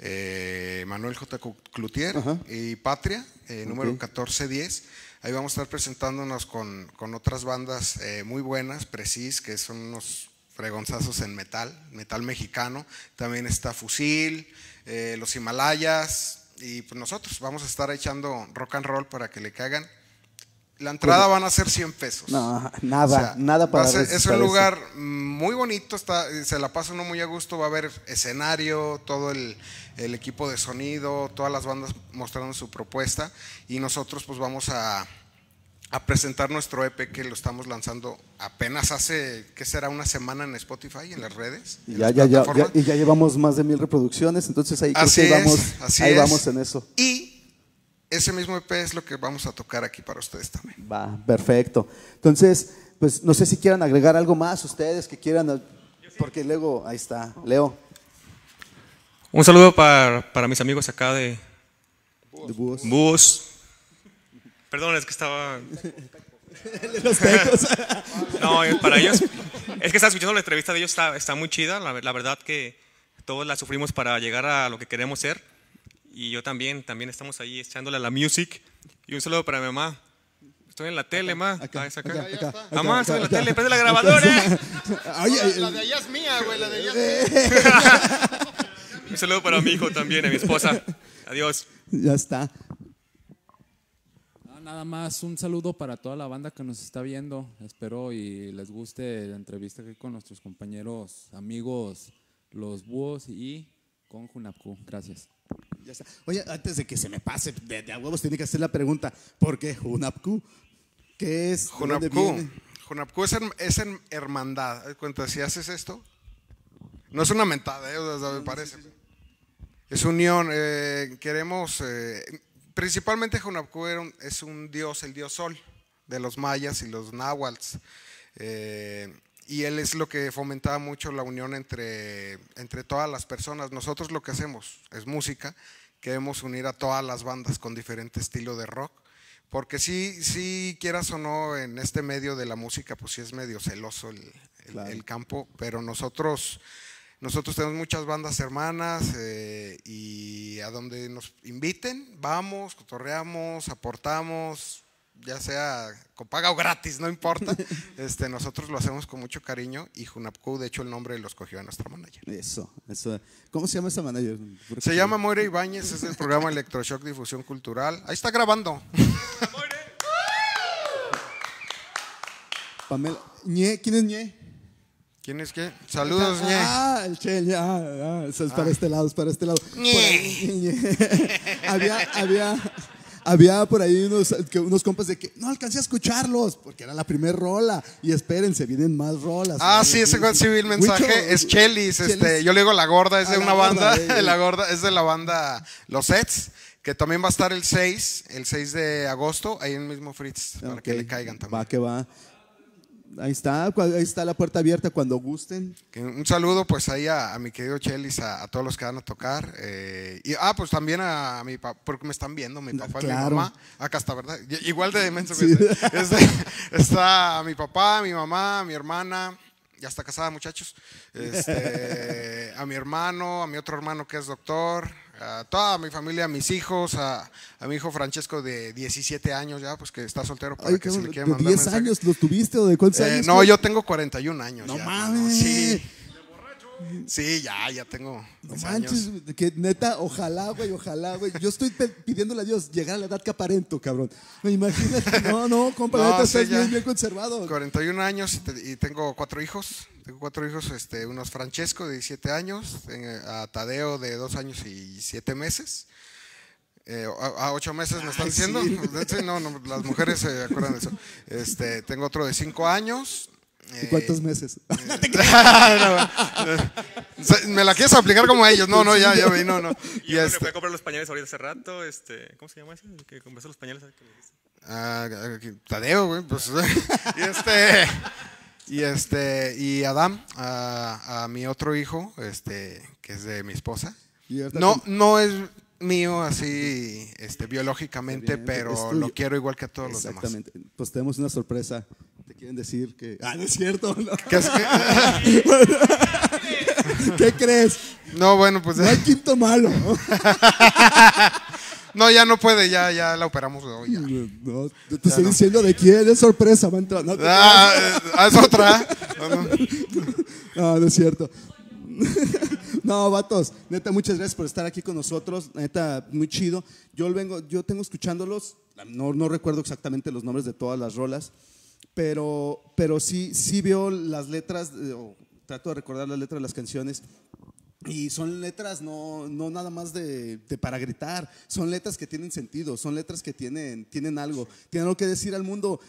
Speaker 10: eh, Manuel J. Cloutier Ajá. y Patria, eh, número okay. 1410. Ahí vamos a estar presentándonos con, con otras bandas eh, muy buenas, Precis, que son unos fregonzazos en metal, metal mexicano. También está Fusil, eh, los Himalayas y pues nosotros vamos a estar echando rock and roll para que le caigan. La entrada van a ser 100 pesos.
Speaker 2: No, nada, o sea, nada para
Speaker 10: ser, Es un lugar muy bonito, está, se la pasa uno muy a gusto, va a haber escenario, todo el, el equipo de sonido, todas las bandas mostrando su propuesta y nosotros pues vamos a, a, presentar nuestro EP que lo estamos lanzando apenas hace, ¿qué será? Una semana en Spotify, en las redes.
Speaker 2: Y ya, ya, ya, ya, y ya llevamos más de mil reproducciones, entonces ahí,
Speaker 10: así
Speaker 2: es, vamos,
Speaker 10: así
Speaker 2: ahí
Speaker 10: es.
Speaker 2: vamos en eso.
Speaker 10: Y ese mismo EP es lo que vamos a tocar aquí para ustedes también.
Speaker 2: Va, perfecto. Entonces, pues no sé si quieran agregar algo más ustedes que quieran, porque luego, ahí está, Leo.
Speaker 11: Un saludo para, para mis amigos acá de,
Speaker 2: de Búhos.
Speaker 11: Búhos. Perdón, es que estaba... *laughs*
Speaker 2: Los pecos. *laughs*
Speaker 11: no, para ellos, es que estaba escuchando la entrevista de ellos, está, está muy chida, la, la verdad que todos la sufrimos para llegar a lo que queremos ser y yo también, también estamos ahí echándole a la music. Y un saludo para mi mamá. Estoy en la tele, ma.
Speaker 2: Acá,
Speaker 11: ah, acá.
Speaker 2: acá, acá, acá,
Speaker 11: mamá, estoy en la
Speaker 2: acá.
Speaker 11: tele, prende la grabadora. *laughs*
Speaker 10: La de allá es mía, güey, la de allá es mía. *laughs*
Speaker 11: un saludo para mi hijo también, a mi esposa. Adiós.
Speaker 2: Ya está.
Speaker 8: Nada más un saludo para toda la banda que nos está viendo. Espero y les guste la entrevista aquí con nuestros compañeros, amigos, los búhos y con Junapku. Gracias.
Speaker 2: Ya está. Oye, antes de que se me pase, de, de a huevos tiene que hacer la pregunta, ¿por qué Junapku? ¿Qué es?
Speaker 10: Junapku. Junapku es, es hermandad. Cuenta, si haces esto, no es una mentada, ¿eh? o sea, me parece. Es unión. Eh, queremos, eh, principalmente Junapku es un dios, el dios sol de los mayas y los náhuatls. Eh, y él es lo que fomentaba mucho la unión entre, entre todas las personas. Nosotros lo que hacemos es música, queremos unir a todas las bandas con diferente estilo de rock porque sí, sí, quieras o no, en este medio de la música, pues sí es medio celoso el, el-
Speaker 2: Claro.
Speaker 10: el campo, pero nosotros, nosotros tenemos muchas bandas hermanas eh, y a donde nos inviten, vamos, cotorreamos, aportamos, ya sea con paga o gratis, no importa. *laughs* este, nosotros lo hacemos con mucho cariño y Junapcu, de hecho, el nombre lo escogió a nuestra manager.
Speaker 2: Eso, eso. ¿Cómo se llama esa manager?
Speaker 10: Se llama Moira Ibáñez, es del programa Electroshock Difusión Cultural. Ahí está grabando. *laughs*
Speaker 2: Pamela. Ñe, ¿quién es Ñe?
Speaker 10: ¿Quién es qué? Saludos, Ñe.
Speaker 2: Ah, el Che, ah, ah, eso es para
Speaker 10: Ah.
Speaker 2: este lado, es para este lado. Por
Speaker 10: Ñe.
Speaker 2: ahí, Ñe. *laughs* había, había, había por ahí unos, que unos compas de que no alcancé a escucharlos, porque era la primer rola. Y espérense, vienen más rolas.
Speaker 10: Ah, sí, ese sí vi el mensaje.
Speaker 2: Mucho-
Speaker 10: es Chelis, este, yo le digo la gorda, es de una
Speaker 2: gorda,
Speaker 10: banda,
Speaker 2: eh. *laughs*
Speaker 10: la gorda, es de la banda Los Sets, que también va a estar el 6, el 6 de agosto, ahí en el mismo Fritz, para que le caigan también.
Speaker 2: Va, que va. Ahí está, ahí está la puerta abierta cuando gusten.
Speaker 10: Un saludo pues ahí a, a mi querido Chelis, a, a todos los que van a tocar. eh, y ah, pues también a, mi papá, porque me están viendo, mi papá y mi
Speaker 2: claro.
Speaker 10: mamá. Acá está, ¿verdad? Igual de demenso que
Speaker 2: Sí. *laughs*
Speaker 10: Este, está mi papá, mi mamá, mi hermana. Ya está casada, muchachos. Este, *laughs* a mi hermano, a mi otro hermano que es doctor, a toda mi familia, a mis hijos, a, a mi hijo Francesco de 17 años ya, pues que está soltero para
Speaker 2: Ay,
Speaker 10: que se le
Speaker 2: ¿De
Speaker 10: quiera mandar
Speaker 2: 10
Speaker 10: mensaje.
Speaker 2: años los tuviste o de cuántos
Speaker 10: Eh,
Speaker 2: años?
Speaker 10: no, yo tengo 41 años.
Speaker 2: No
Speaker 10: ya,
Speaker 2: mames.
Speaker 10: Sí. Sí, ya, ya tengo
Speaker 2: No manches,
Speaker 10: años.
Speaker 2: que neta, ojalá, güey, ojalá, güey. Yo estoy pidiéndole a Dios llegar a la edad que aparento, cabrón. Me imagínate, no, no, compa,
Speaker 10: No,
Speaker 2: neta,
Speaker 10: sí,
Speaker 2: estás bien, bien conservado.
Speaker 10: 41 años y, te- y tengo cuatro hijos. Tengo cuatro hijos, este, unos Francesco de 17 años, tengo a Tadeo de 2 años y 7 meses. Eh, a, a 8 meses me están
Speaker 2: Ay,
Speaker 10: diciendo. *laughs*
Speaker 2: sí.
Speaker 10: No, no, las mujeres se acuerdan de eso. Este, tengo otro de 5 años.
Speaker 2: ¿Y cuántos meses? *laughs* *laughs*
Speaker 10: No, se- ¿Me la quieres aplicar como a ellos? No, no, ya, ya vi, no, no.
Speaker 11: Y
Speaker 10: Y este-
Speaker 11: fui a comprar los pañales ahorita hace rato. Este, ¿Cómo se llama ese? El que compraste los pañales. ¿sabes qué me dijiste?
Speaker 10: Ah, aquí, Tadeo, güey, pues, y este, y este, y Adam, a, a mi otro hijo, este, que es de mi esposa. No, no es mío así, este, biológicamente,
Speaker 2: Bien,
Speaker 10: pero lo quiero igual que a todos los demás.
Speaker 2: Exactamente. Pues tenemos una sorpresa. Te quieren decir que. Ah, no es cierto. *laughs* ¿no?
Speaker 10: ¿Qué es que- *laughs*
Speaker 2: ¿Qué crees?
Speaker 10: No, bueno, pues.
Speaker 2: No hay quinto malo. *laughs*
Speaker 10: No, ya no puede, ya, ya la operamos hoy. ya.
Speaker 2: No, te estoy diciendo de quién es sorpresa, va a entrar. No,
Speaker 10: Ah, es otra. No, no. *laughs*
Speaker 2: Es cierto. *laughs* No, vatos, neta, muchas gracias por estar aquí con nosotros. Neta, muy chido. Yo vengo, yo tengo escuchándolos, no, no recuerdo exactamente los nombres de todas las rolas, pero, pero sí, sí veo las letras, eh, o trato de recordar las letras de las canciones. Y son letras no, no nada más de, de para gritar, son letras que tienen sentido, son letras que tienen, tienen algo, tienen algo que decir al mundo.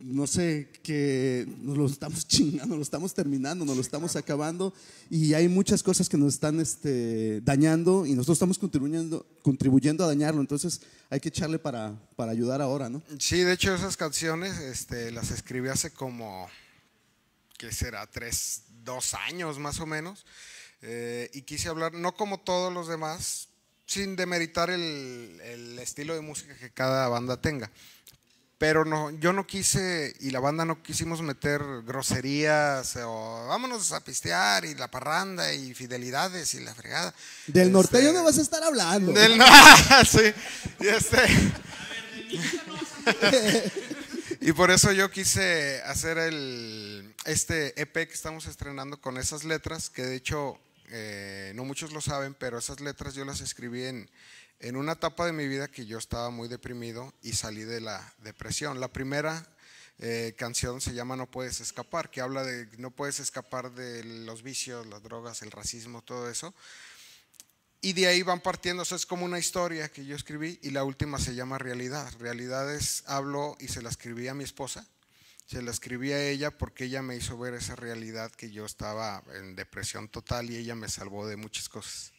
Speaker 2: No sé, que nos lo estamos *laughs* chingando, nos lo estamos terminando, nos lo estamos acabando y hay muchas cosas que nos están este, dañando y nosotros estamos contribuyendo, contribuyendo a dañarlo, entonces hay que echarle para, para ayudar ahora, ¿no?
Speaker 10: Sí, de hecho esas canciones este, las escribí hace como, ¿qué será? Tres, dos años más o menos. Eh, y quise hablar, no como todos los demás, sin demeritar el, el estilo de música que cada banda tenga. Pero no, yo no quise, y la banda no quisimos meter groserías o vámonos a pistear y la parranda y fidelidades y la fregada.
Speaker 2: Del
Speaker 10: Este,
Speaker 2: norteño no vas a estar hablando.
Speaker 10: del *laughs* sí. Y este. *laughs* y por eso yo quise hacer el este EP que estamos estrenando con esas letras, que de hecho eh, no muchos lo saben, pero esas letras yo las escribí en, en una etapa de mi vida que yo estaba muy deprimido y salí de la depresión. La primera eh, canción se llama No puedes escapar, que habla de no puedes escapar de los vicios, las drogas, el racismo, todo eso. Y de ahí van partiendo, o sea, es como una historia que yo escribí y la última se llama Realidad. Realidad es, hablo y se la escribí a mi esposa, se la escribí a ella porque ella me hizo ver esa realidad que yo estaba en depresión total y ella me salvó de muchas cosas.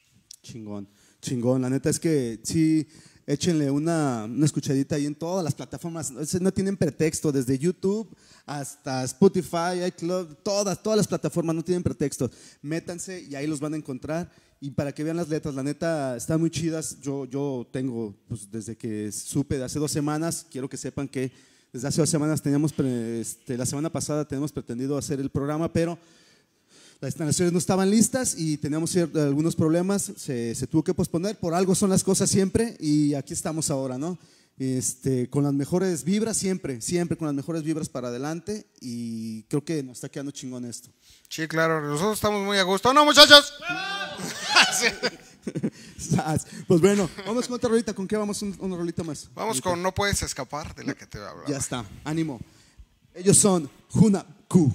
Speaker 2: Chingón, chingón. La neta es que sí,
Speaker 1: échenle una, una escuchadita ahí en todas las plataformas. No tienen pretexto, desde YouTube hasta Spotify, iCloud, todas, todas las plataformas no tienen pretexto. Métanse y ahí los van a encontrar. Y para que vean las letras, la neta, están muy chidas. Yo, yo tengo, pues desde que supe de hace dos semanas, quiero que sepan que desde hace dos semanas teníamos, este, la semana pasada tenemos pretendido hacer el programa, pero las instalaciones no estaban listas y teníamos algunos problemas, se, se, tuvo que posponer, por algo son las cosas siempre y aquí estamos ahora, ¿no? Este, con las mejores vibras siempre, siempre con las mejores vibras para adelante y creo que nos está quedando chingón esto.
Speaker 10: Sí, claro, nosotros estamos muy a gusto. ¡No, muchachos! *laughs*
Speaker 1: pues bueno, vamos con otra rolita, ¿con qué vamos un, una rolita más?
Speaker 10: Vamos con No Puedes Escapar, de la que te voy a hablar.
Speaker 1: Ya está, ánimo. Ellos son Juna Q.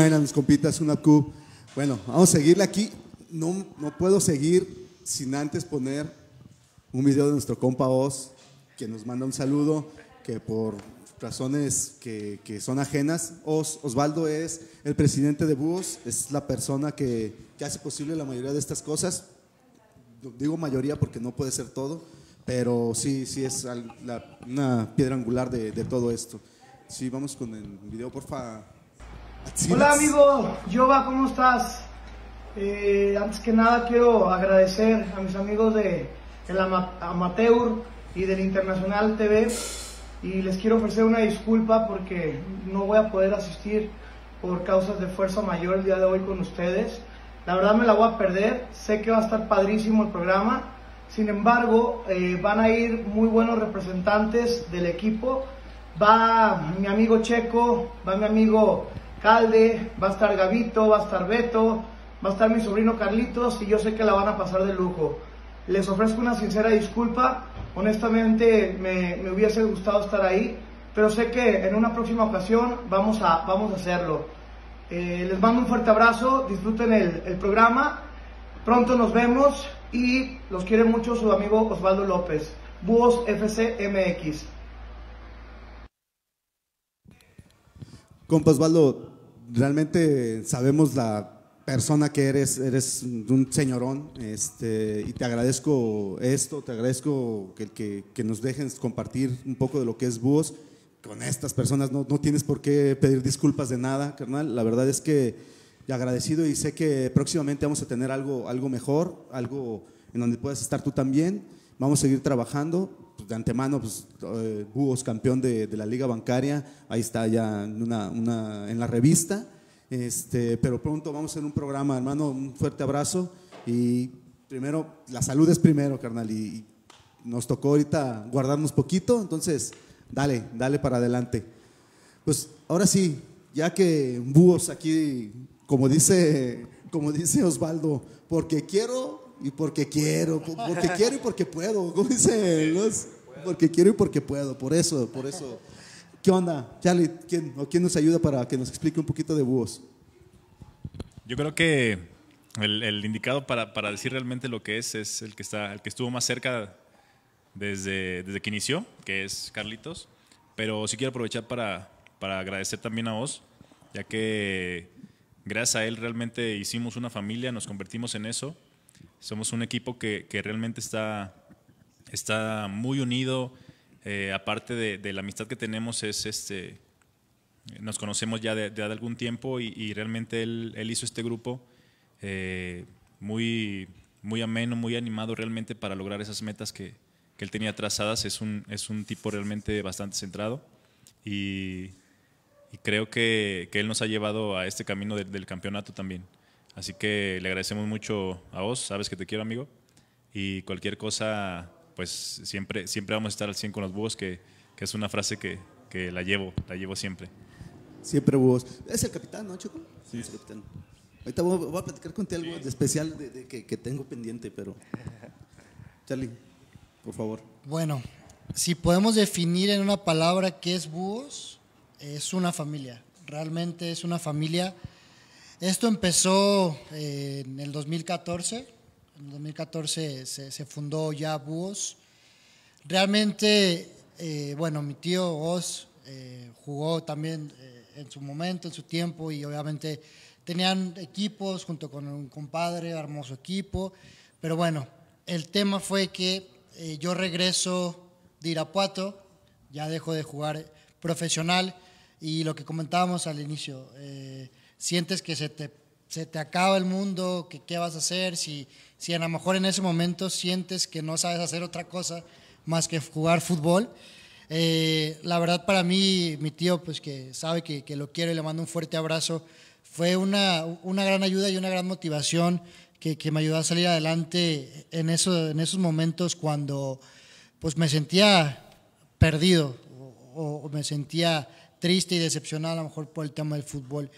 Speaker 2: Buenas, mis compitas, una Q. Bueno, vamos a seguirle aquí. No, no puedo seguir sin antes poner un video de nuestro compa Oz, que nos manda un saludo, que por razones que, son ajenas, Os, Osvaldo es el presidente de Búhos, es la persona que, hace posible la mayoría de estas cosas. Digo mayoría porque no puede ser todo, pero sí, sí es la- una piedra angular de, de todo esto. Sí, vamos con el video, porfa.
Speaker 12: Hola amigo, Jova, ¿cómo estás? Eh, antes que nada quiero agradecer a mis amigos de el Ama- Amateur y del Internacional TV y les quiero ofrecer una disculpa porque no voy a poder asistir por causas de fuerza mayor el día de hoy con ustedes. La verdad me la voy a perder, sé que va a estar padrísimo el programa, sin embargo eh, van a ir muy buenos representantes del equipo. Va mi amigo Checo, va mi amigo Calde, va a estar Gavito, va a estar Beto, va a estar mi sobrino Carlitos y yo sé que la van a pasar de lujo. Les ofrezco una sincera disculpa, honestamente me, me hubiese gustado estar ahí, pero sé que en una próxima ocasión vamos a, vamos a hacerlo. Eh, les mando un fuerte abrazo, disfruten el, el programa, pronto nos vemos y los quiere mucho su amigo Osvaldo López, Búhos FC MX.
Speaker 2: Compa Osvaldo, realmente sabemos la persona que eres, eres un señorón, este, y te agradezco esto, te agradezco que, que, que nos dejes compartir un poco de lo que es Búhos. Con estas personas no, no tienes por qué pedir disculpas de nada, carnal. La verdad es que agradecido y sé que próximamente vamos a tener algo, algo mejor, algo en donde puedas estar tú también. Vamos a seguir trabajando. Pues, de antemano, pues, eh, Búhos, campeón de, de la Liga Bancaria, ahí está ya en, una, en la revista. Este, pero pronto vamos hacer un programa, hermano. Un fuerte abrazo. Y primero, la salud es primero, carnal. Y, y nos tocó ahorita guardarnos poquito, entonces dale, dale para adelante. Pues ahora sí, ya que Búhos aquí, como dice, como dice Osvaldo, porque quiero y porque quiero, po- porque quiero y porque puedo, como dice los, porque quiero y porque puedo, por eso, por eso. ¿Qué onda, Charlie? ¿Quién, o quién nos ayuda para que nos explique un poquito de Búhos?
Speaker 3: Yo creo que el, el indicado para, para decir realmente lo que es es el que, está, el que estuvo más cerca desde, desde que inició, que es Carlitos. Pero sí quiero aprovechar para, para agradecer también a Oz, ya que gracias a él realmente hicimos una familia, nos convertimos en eso. Somos un equipo que, que realmente está, está muy unido. eh, aparte de, de la amistad que tenemos, es este, nos conocemos ya de, de algún tiempo y, y realmente él, él hizo este grupo eh, muy, muy ameno, muy animado realmente para lograr esas metas que, que él tenía trazadas. Es un, es un tipo realmente bastante centrado y, y creo que, que él nos ha llevado a este camino del- del campeonato también. Así que le agradecemos mucho a vos, sabes que te quiero amigo y cualquier cosa, pues siempre, siempre vamos a estar al 100 con los búhos, que, que es una frase que, que la llevo, la llevo siempre.
Speaker 2: Siempre Búhos. Es el capitán, ¿no, Chico? Sí. Es el capitán. Ahorita voy, voy a platicar contigo algo de especial de, de que, que tengo pendiente, pero... Charlie, por favor.
Speaker 4: Bueno, si podemos definir en una palabra qué es Búhos, es una familia. Realmente es una familia. Esto empezó eh, en el 2014. En el 2014 se, se fundó ya Búhos. Realmente, eh, bueno, mi tío Oz eh, jugó también eh, en su momento, en su tiempo, y obviamente tenían equipos junto con un compadre, armó su equipo. Pero bueno, el tema fue que eh, yo regreso de Irapuato, ya dejo de jugar profesional, y lo que comentábamos al inicio, eh, sientes que se te, se te acaba el mundo, que qué vas a hacer, si, si a lo mejor en ese momento sientes que no sabes hacer otra cosa más que jugar fútbol. Eh, la verdad para mí, mi tío, pues que sabe que, que lo quiero y le mando un fuerte abrazo, fue una, una gran ayuda y una gran motivación que, que me ayudó a salir adelante en, eso, en esos momentos cuando pues me sentía perdido o, o me sentía triste y decepcionado a lo mejor por el tema del fútbol.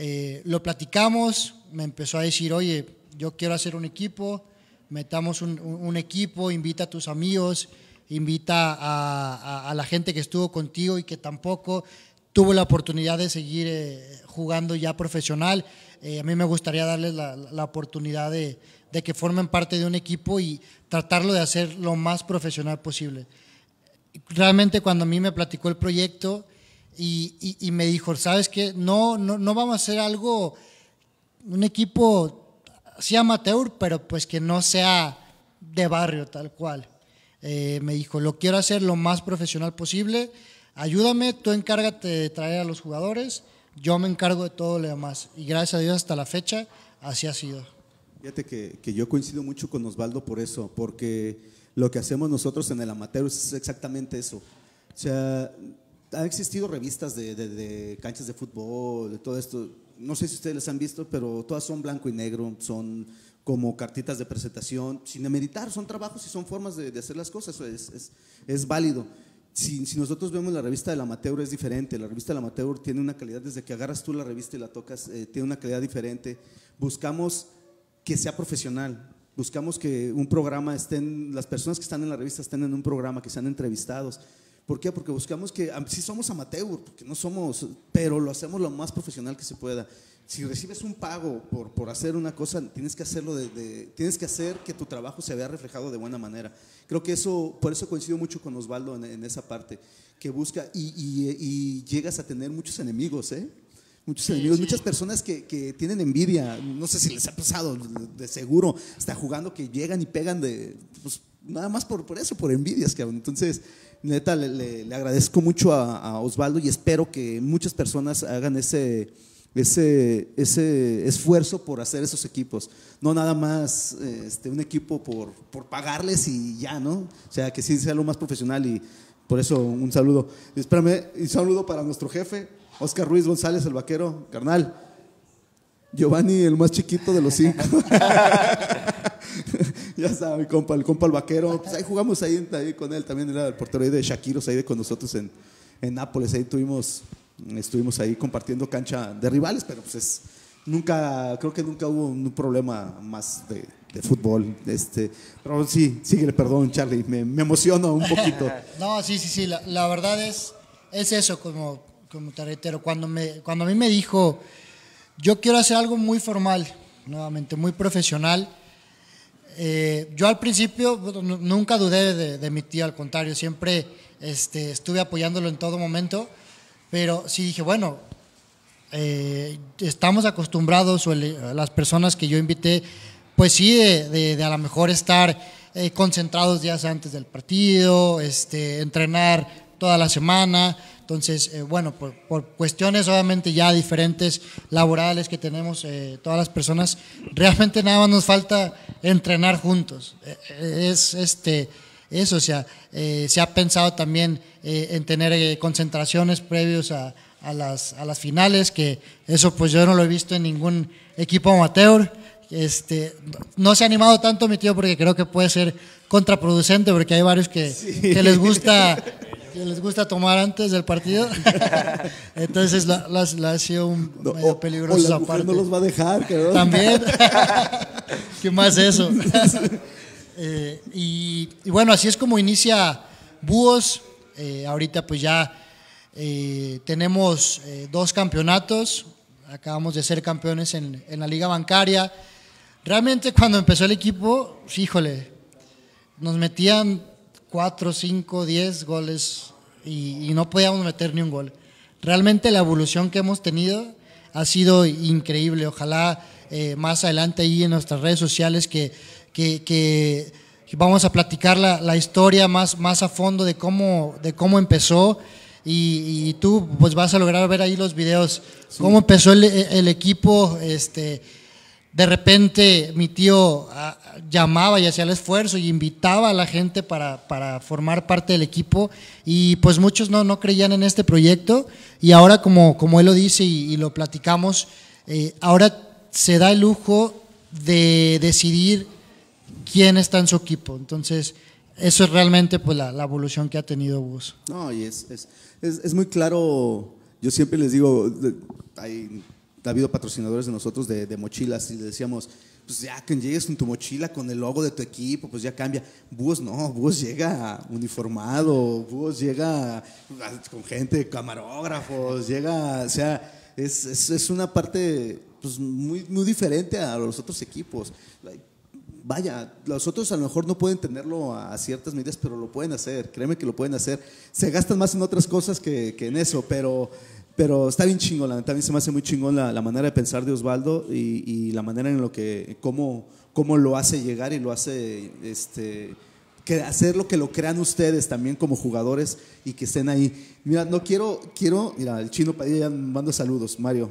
Speaker 4: Eh, lo platicamos, me empezó a decir, oye, yo quiero hacer un equipo, metamos un, equipo, invita a tus amigos, invita a, la gente que estuvo contigo y que tampoco tuvo la oportunidad de seguir eh, jugando ya profesional. Eh, a mí me gustaría darles la, oportunidad de, que formen parte de un equipo y tratarlo de hacer lo más profesional posible. Realmente cuando a mí me platicó el proyecto y, y, y me dijo, ¿sabes qué? No, no, no vamos a hacer algo, un equipo, sí amateur, pero pues que no sea de barrio tal cual. Eh, me dijo, lo quiero hacer lo más profesional posible, ayúdame, tú encárgate de traer a los jugadores, yo me encargo de todo lo demás. Y gracias a Dios hasta la fecha así ha sido.
Speaker 2: Fíjate que, que yo coincido mucho con Osvaldo por eso, porque lo que hacemos nosotros en el amateur es exactamente eso. O sea, han existido revistas de, de, de canchas de fútbol, de todo esto. No sé si ustedes las han visto, pero todas son blanco y negro, son como cartitas de presentación, sin meditar, son trabajos y son formas de, de hacer las cosas, es, es, es válido. Si, si, nosotros vemos la revista del amateur es diferente, la revista del amateur tiene una calidad, desde que agarras tú la revista y la tocas, eh, tiene una calidad diferente. Buscamos que sea profesional, buscamos que un programa estén, las personas que están en la revista estén en un programa, que sean entrevistados. ¿Por qué? Porque buscamos que, sí somos amateur, porque no somos, pero lo hacemos lo más profesional que se pueda si recibes un pago por, por hacer una cosa, tienes que hacerlo de, de, tienes que hacer que tu trabajo se vea reflejado de buena manera. Creo que eso, por eso coincido mucho con Osvaldo en, en esa parte, que busca y, y, y, llegas a tener muchos enemigos, ¿eh? Muchos enemigos, muchas personas que, que, tienen envidia, no sé si les ha pasado, de seguro, está jugando que llegan y pegan de, pues nada más por, por eso, por envidias, cabrón. Entonces, neta, le, agradezco mucho a, a Osvaldo y espero que muchas personas hagan ese ese, ese esfuerzo por hacer esos equipos. No nada más este, un equipo por, por pagarles y ya, ¿no? O sea, que sí sea lo más profesional y por eso un saludo. Espérame, un saludo para nuestro jefe, Oscar Ruiz González, el vaquero, carnal. Giovanni, el más chiquito de los cinco. *laughs* ya mi compa, el compa el vaquero. Pues ahí jugamos ahí, ahí, con él, también era el portero ahí de Shakiros, ahí de con nosotros en, en Nápoles. Ahí tuvimos estuvimos ahí compartiendo cancha de rivales, pero pues es, nunca, creo que nunca hubo un problema más de, de fútbol. Este, pero sí, síguele, perdón, Charlie, me, me emociono un poquito. *laughs*
Speaker 4: no, sí, sí, sí, la, la, verdad es, es eso, como, como te reitero, cuando, me, cuando a mí me dijo, yo quiero hacer algo muy formal, nuevamente, muy profesional. Eh, yo al principio nunca dudé de, mi tío, al contrario, siempre este, estuve apoyándolo en todo momento pero sí dije, bueno, eh, estamos acostumbrados, o las personas que yo invité, pues sí, de a lo mejor estar eh, concentrados días antes del partido, este, entrenar toda la semana. Entonces, eh, bueno, por, por, cuestiones obviamente ya diferentes laborales que tenemos eh, todas las personas, realmente nada más nos falta entrenar juntos. Eh, es este eso, o sea, eh, se ha pensado también eh, en tener eh, concentraciones previos a, a, las, a las finales, que eso pues yo no lo he visto en ningún equipo amateur. Este, no se ha animado tanto mi tío porque creo que puede ser contraproducente porque hay varios que, sí. que les gusta *laughs* que les gusta tomar antes del partido. *laughs* Entonces la, la, la, ha sido un no, medio peligroso
Speaker 2: o la parte. no los va a dejar.
Speaker 4: También. *laughs* ¿Qué más eso? *laughs* Eh, y, y, bueno, así es como inicia Búhos. Eh, ahorita pues ya eh, tenemos dos campeonatos. Acabamos de ser campeones en, en, la liga bancaria. Realmente cuando empezó el equipo, híjole, nos metían 4, 5, 10 goles y, y no podíamos meter ni un gol. Realmente la evolución que hemos tenido ha sido increíble. Ojalá más adelante ahí en nuestras redes sociales que que, que, vamos a platicar la, la, historia más, más a fondo de cómo, de cómo empezó. Y, y, tú pues vas a lograr ver ahí los videos, sí. cómo empezó el, el, equipo. Este, de repente mi tío ah, llamaba y hacía el esfuerzo y invitaba a la gente para, para, formar parte del equipo y pues muchos no, no creían en este proyecto y ahora como, como él lo dice y, y lo platicamos, eh, ahora se da el lujo de decidir quién está en su equipo. Entonces, eso es realmente pues, la, la evolución que ha tenido Bus.
Speaker 2: No, y es, es, es, es, muy claro, yo siempre les digo, hay, ha habido patrocinadores de nosotros de, de mochilas y les decíamos, pues ya que llegues con tu mochila con el logo de tu equipo, pues ya cambia. Búhos no, Búhos llega uniformado, Búhos llega con gente, camarógrafos, llega, o sea, es, es, es una parte pues, muy, muy diferente a los otros equipos. Vaya, los otros a lo mejor no pueden tenerlo a ciertas medidas, pero lo pueden hacer, créeme que lo pueden hacer. Se gastan más en otras cosas que, que en eso, pero pero está bien chingón, la se me hace muy chingón la, manera de pensar de Osvaldo y, la manera en lo que, cómo, cómo lo hace llegar y lo hace, este, hacer lo que lo crean ustedes también como jugadores y que estén ahí. Mira, no quiero, quiero, mira, el chino Padilla manda saludos, Mario,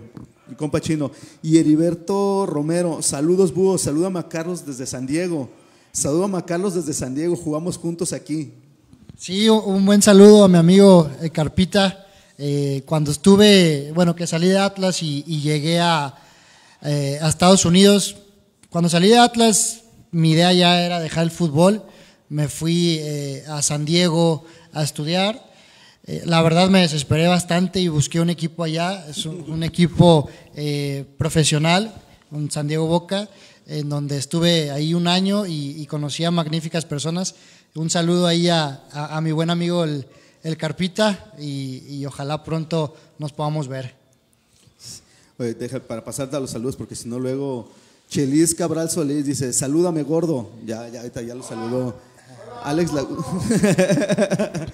Speaker 2: mi compa chino. Y Heriberto Romero, saludos búhos, salúdame a Carlos desde San Diego. Salúdame a Carlos desde San Diego, jugamos juntos aquí.
Speaker 4: Sí, un buen saludo a mi amigo eh, Carpita. Eh, cuando estuve, bueno, que salí de Atlas y, y llegué a, eh, a, Estados Unidos, cuando salí de Atlas, mi idea ya era dejar el fútbol. Me fui eh, a San Diego a estudiar. Eh, la verdad me desesperé bastante y busqué un equipo allá. Es un, un equipo eh, profesional, un San Diego Boca, en donde estuve ahí un año y, y conocí a magníficas personas. Un saludo ahí a, a, a mi buen amigo el, el Carpita y, ojalá pronto nos podamos ver.
Speaker 2: Oye, para pasarte a los saludos porque si no luego Chelis Cabral Solís dice, salúdame gordo. Ya, ya, ahorita ya lo saludó. Alex la... *laughs*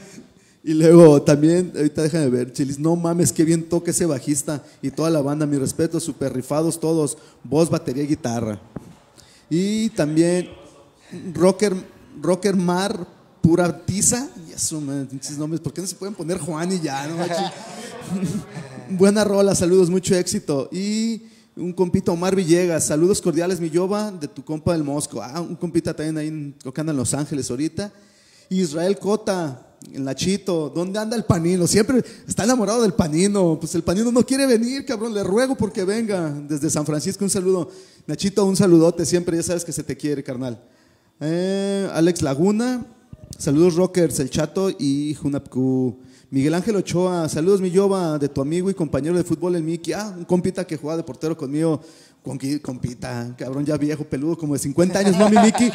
Speaker 2: Y luego también, ahorita déjame ver, Chelis, no mames, qué bien toca ese bajista y toda la banda, mi respeto, super rifados todos, voz, batería y guitarra. Y también Rocker, Rocker Mar, pura tiza, eso, nombres, ¿por qué no se pueden poner Juan y ya? No? *laughs* Buena rola, saludos, mucho éxito. Y un compita Omar Villegas, saludos cordiales, mi yoba, de tu compa del Mosco. Ah, un compita también ahí que anda en Los Ángeles ahorita. Israel Cota, en Nachito, ¿dónde anda el panino? Siempre está enamorado del panino. Pues el panino no quiere venir, cabrón. Le ruego porque venga. Desde San Francisco, un saludo. Nachito, un saludote. Siempre ya sabes que se te quiere, carnal. Eh, Alex Laguna, saludos Rockers, el Chato y Junapku. Miguel Ángel Ochoa, saludos mi Yoba, de tu amigo y compañero de fútbol, el Miki. Ah, un compita que juega de portero conmigo. Con, compita, cabrón ya viejo, peludo, como de 50 años, ¿no, mi Miki?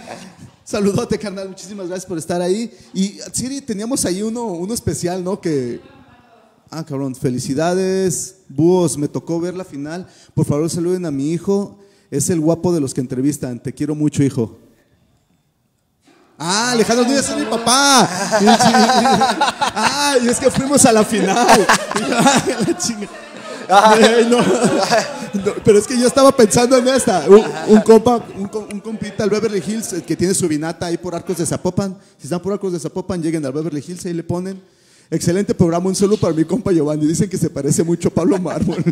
Speaker 2: Saludote, carnal, muchísimas gracias por estar ahí. Y Siri, teníamos ahí uno, uno especial, ¿no? Que. Ah, cabrón, felicidades. Búhos, me tocó ver la final. Por favor, saluden a mi hijo. Es el guapo de los que entrevistan. Te quiero mucho, hijo. Ah, Alejandro Núñez es mi papá. Ah, y es que fuimos a la final. la chinga. No, no, pero es que yo estaba pensando en esta. Un, un compa, un, un, compita al Beverly Hills que tiene su vinata ahí por Arcos de Zapopan. Si están por Arcos de Zapopan, lleguen al Beverly Hills y le ponen. Excelente programa, un saludo para mi compa Giovanni. Dicen que se parece mucho a Pablo Mármol. *laughs*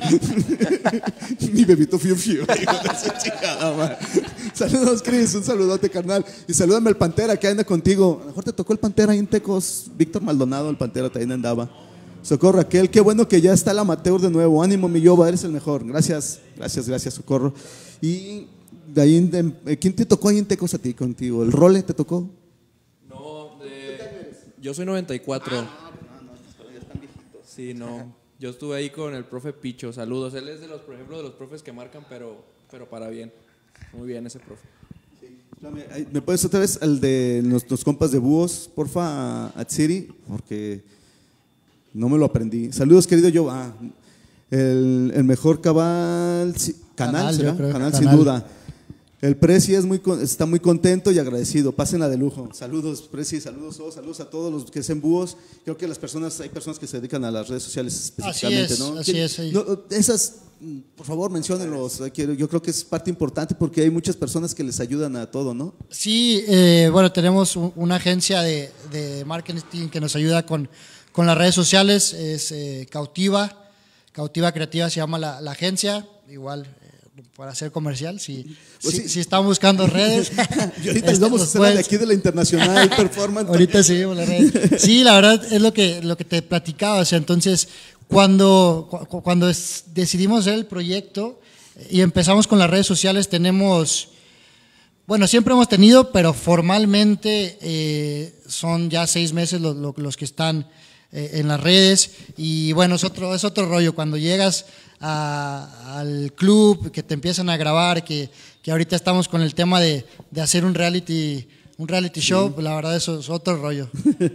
Speaker 2: mi bebito fiu fiu. *laughs* Saludos, Cris. Un saludote, carnal. Y salúdame al Pantera que anda contigo. Mejor te tocó el Pantera ahí en Tecos. Víctor Maldonado, el Pantera también andaba. Socorro Raquel, qué bueno que ya está el amateur de nuevo. Ánimo, mi Yoba, eres el mejor. Gracias, gracias, gracias, Socorro. Y de ahí, de, ¿quién te tocó ahí en Tecos a ti contigo? ¿El Role te tocó?
Speaker 6: No, de, yo soy 94. Ah, Sí, no. Yo estuve ahí con el profe Picho. Saludos. Él es de los, por ejemplo, de los profes que marcan, pero, pero para bien. Muy bien ese profe.
Speaker 2: ¿Me puedes otra vez el de nuestros compas de búhos, porfa, a Tsiri? Porque no me lo aprendí. Saludos, querido yo. Ah, el, el, mejor cabal, canal, canal, canal, canal sin duda. El Preci es muy, está muy contento y agradecido. Pásenla de lujo. Saludos, Preci, saludos, oh, saludos a todos los que hacen búhos. Creo que las personas, hay personas que se dedican a las redes sociales específicamente,
Speaker 4: así es,
Speaker 2: ¿no?
Speaker 4: Así es,
Speaker 2: no, esas, por favor, menciónenlos. Yo creo que es parte importante porque hay muchas personas que les ayudan a todo, ¿no?
Speaker 4: Sí, eh, bueno, tenemos una agencia de, de, marketing que nos ayuda con, con las redes sociales. Es eh, Cautiva. Cautiva Creativa se llama la, la agencia. Igual para hacer comercial, si, pues si, sí. si, están buscando redes. *laughs*
Speaker 2: y ahorita este, vamos a hacer de aquí de la Internacional *laughs* Performance.
Speaker 4: ahorita seguimos las redes. Sí, la verdad es lo que, lo que te platicaba. O sea, entonces, cuando, cuando decidimos hacer el proyecto y empezamos con las redes sociales, tenemos, bueno, siempre hemos tenido, pero formalmente eh, son ya seis meses los, los que están eh, en las redes. Y bueno, es otro, es otro rollo. Cuando llegas a, al club, que te empiezan a grabar, que, que ahorita estamos con el tema de, de hacer un reality, un reality show, la verdad eso es otro rollo.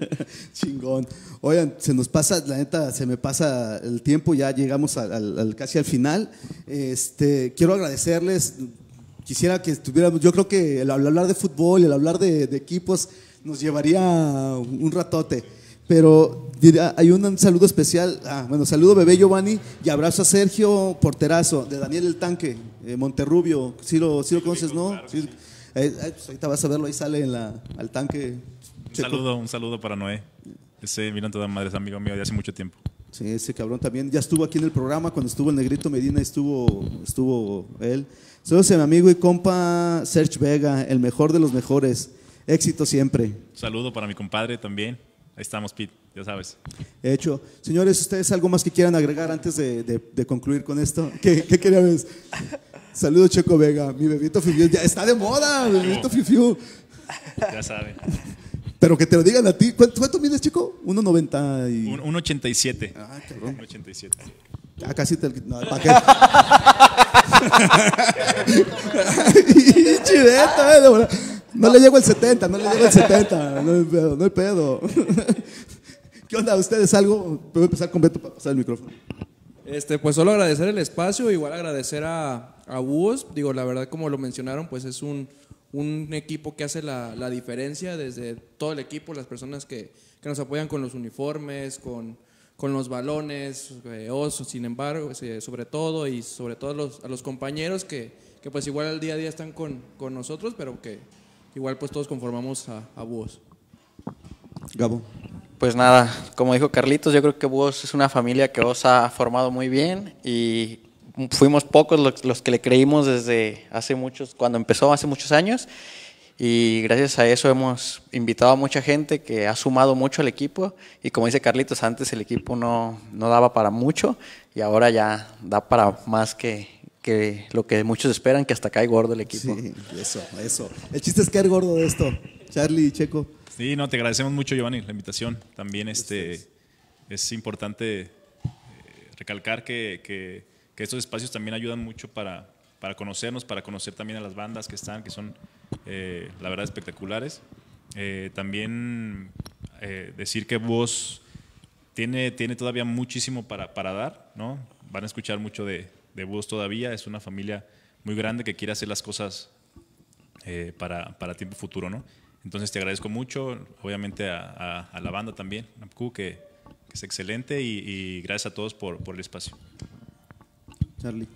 Speaker 4: *laughs*
Speaker 2: Chingón. Oigan, se nos pasa, la neta, se me pasa el tiempo, ya llegamos al, al- al- casi al final. Este, quiero agradecerles, quisiera que estuviéramos, yo creo que el hablar de fútbol, el hablar de, de equipos nos llevaría un ratote. Pero hay un saludo especial, ah, bueno, saludo bebé Giovanni y abrazo a Sergio Porterazo, de Daniel el Tanque, eh, Monterrubio, si lo, sí lo conoces, ¿no? Sí. Eh, eh, pues ahorita vas a verlo, ahí sale en la, al tanque.
Speaker 3: Un
Speaker 2: Checo.
Speaker 3: saludo, un saludo para Noé. Ese Miran toda madre es amigo mío de hace mucho tiempo.
Speaker 2: Sí, ese cabrón también ya estuvo aquí en el programa cuando estuvo el Negrito Medina, estuvo, estuvo él. Saludos a mi amigo y compa Serge Vega, el mejor de los mejores. Éxito siempre.
Speaker 3: Un saludo para mi compadre también. Ahí estamos, Pete, ya sabes.
Speaker 2: Hecho. Señores, ¿ustedes algo más que quieran agregar antes de, de- de concluir con esto? *laughs* ¿Qué, qué querían ver? Saludos, Checo Vega. Mi bebito Fifiu. Ya está de moda, bebito Fifiu.
Speaker 3: Ya saben.
Speaker 2: Pero que te lo digan a ti. ¿Cuánto, cuánto mides, Checo? 1.90 y...
Speaker 3: Un, un 87.
Speaker 2: Ah, cabrón.
Speaker 3: Un 87.
Speaker 2: Ah, casi te... No, ¿para qué? *laughs* *laughs* Chiveta, eh, No le llego el 70, no le llego el 70. No hay pedo, no hay pedo. *laughs* ¿Qué onda? ¿Ustedes algo? Puedo empezar con Beto para pasar el micrófono.
Speaker 6: Este, pues solo agradecer el espacio, igual agradecer a, a. Digo, la verdad, como lo mencionaron, pues es un, un equipo que hace la, la diferencia desde todo el equipo, las personas que, que nos apoyan con los uniformes, con, con los balones, eh, sin embargo, eh, sobre todo, y sobre todo a los, a los compañeros que, que pues igual al día a día están con, con nosotros, pero que igual pues todos conformamos a, a Búhos.
Speaker 2: Gabo.
Speaker 5: Pues nada, como dijo Carlitos, yo creo que vos es una familia que os ha formado muy bien y fuimos pocos los, los que le creímos desde hace muchos, cuando empezó hace muchos años y gracias a eso hemos invitado a mucha gente que ha sumado mucho al equipo y como dice Carlitos, antes el equipo no, no daba para mucho y ahora ya da para más que, que lo que muchos esperan, que hasta cae gordo el equipo.
Speaker 2: Sí, eso, eso. El chiste es caer gordo de esto. Charlie y Checo.
Speaker 3: Sí, no, te agradecemos mucho, Giovanni, la invitación. También este, es importante eh, recalcar que, que- que estos espacios también ayudan mucho para, para conocernos, para conocer también a las bandas que están, que son, eh, la verdad, espectaculares. Eh, también eh, decir que vos tiene, tiene todavía muchísimo para, para dar, ¿no? Van a escuchar mucho de, de todavía. Es una familia muy grande que quiere hacer las cosas eh, para, para tiempo futuro, ¿no? Entonces te agradezco mucho, obviamente a, a- a la banda también, Napku, que, que es excelente y, y gracias a todos por, por el espacio.
Speaker 2: Charlie.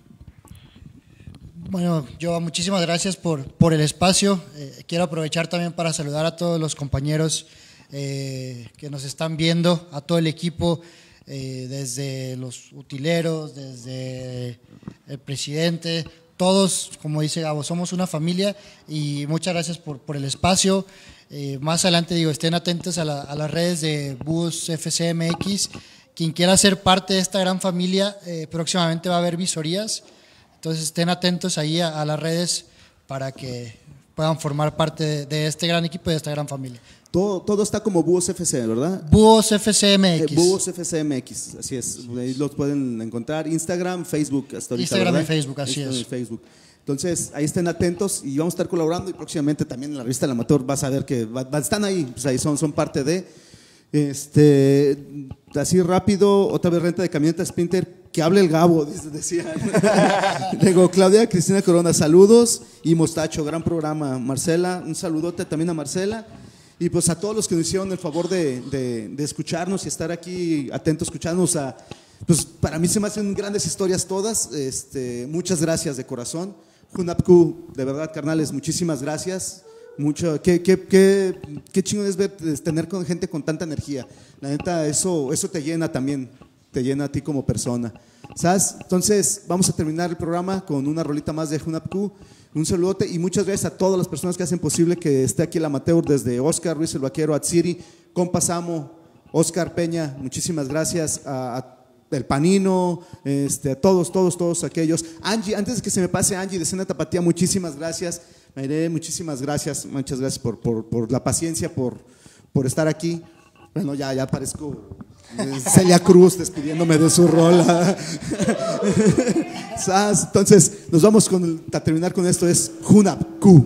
Speaker 4: Bueno, yo muchísimas gracias por, por el espacio. Eh, quiero aprovechar también para saludar a todos los compañeros eh, que nos están viendo, a todo el equipo, eh, desde los utileros, desde el presidente, todos, como dice Gabo, somos una familia y muchas gracias por, por el espacio. Eh, más adelante digo, estén atentos a, la- las redes de Bus FCMX. Quien quiera ser parte de esta gran familia, eh, próximamente va a haber visorías. Entonces estén atentos ahí a, a las redes para que puedan formar parte de, de este gran equipo y de esta gran familia.
Speaker 2: Todo, todo está como Búhos FC, ¿verdad?
Speaker 4: Búhos FCMX.
Speaker 2: Eh, Búhos FCMX, así es. Ahí los pueden encontrar. Instagram, Facebook, hasta ahorita.
Speaker 4: Instagram y. Facebook, así
Speaker 2: Instagram
Speaker 4: es.
Speaker 2: y Facebook. Entonces, ahí estén atentos y vamos a estar colaborando y próximamente también en la revista El Amateur vas a ver que va- va- están ahí, pues ahí son, son parte de. Este, así rápido, otra vez renta de camioneta Sprinter, que hable el Gabo, dice- decía. *laughs* Luego, Claudia Cristina Corona, saludos. Y Mostacho, gran programa. Marcela, un saludote también a Marcela. Y pues a todos los que nos hicieron el favor de, de- escucharnos y estar aquí atentos, escuchándonos a. Pues para mí se me hacen grandes historias todas. Este, muchas gracias de corazón. Junapku, de verdad, carnales, muchísimas gracias. Mucho, qué, qué, qué, qué chingón es ver, es tener con gente con tanta energía. La neta, eso, eso te llena también, te llena a ti como persona. ¿Sabes? Entonces, vamos a terminar el programa con una rolita más de Junapku. Un saludote y muchas gracias a todas las personas que hacen posible que esté aquí el amateur, desde Oscar Ruiz el Vaquero, Atsiri, Compa Samo, Oscar Peña, muchísimas gracias a, el Panino, este, a todos, todos, todos aquellos. Angie, antes de que se me pase Angie de Cena Tapatía, muchísimas gracias. Mayre, muchísimas gracias, muchas gracias por, por, por la paciencia, por, por estar aquí. Bueno, ya, ya parezco eh, Celia Cruz despidiéndome de su rola. *laughs* Entonces, nos
Speaker 13: vamos con, a terminar con esto, es
Speaker 1: Hunab Q.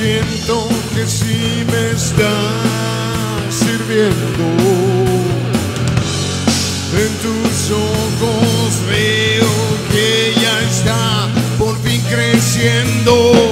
Speaker 1: siento que sí me está sirviendo. En tus ojos veo que ya está por fin creciendo.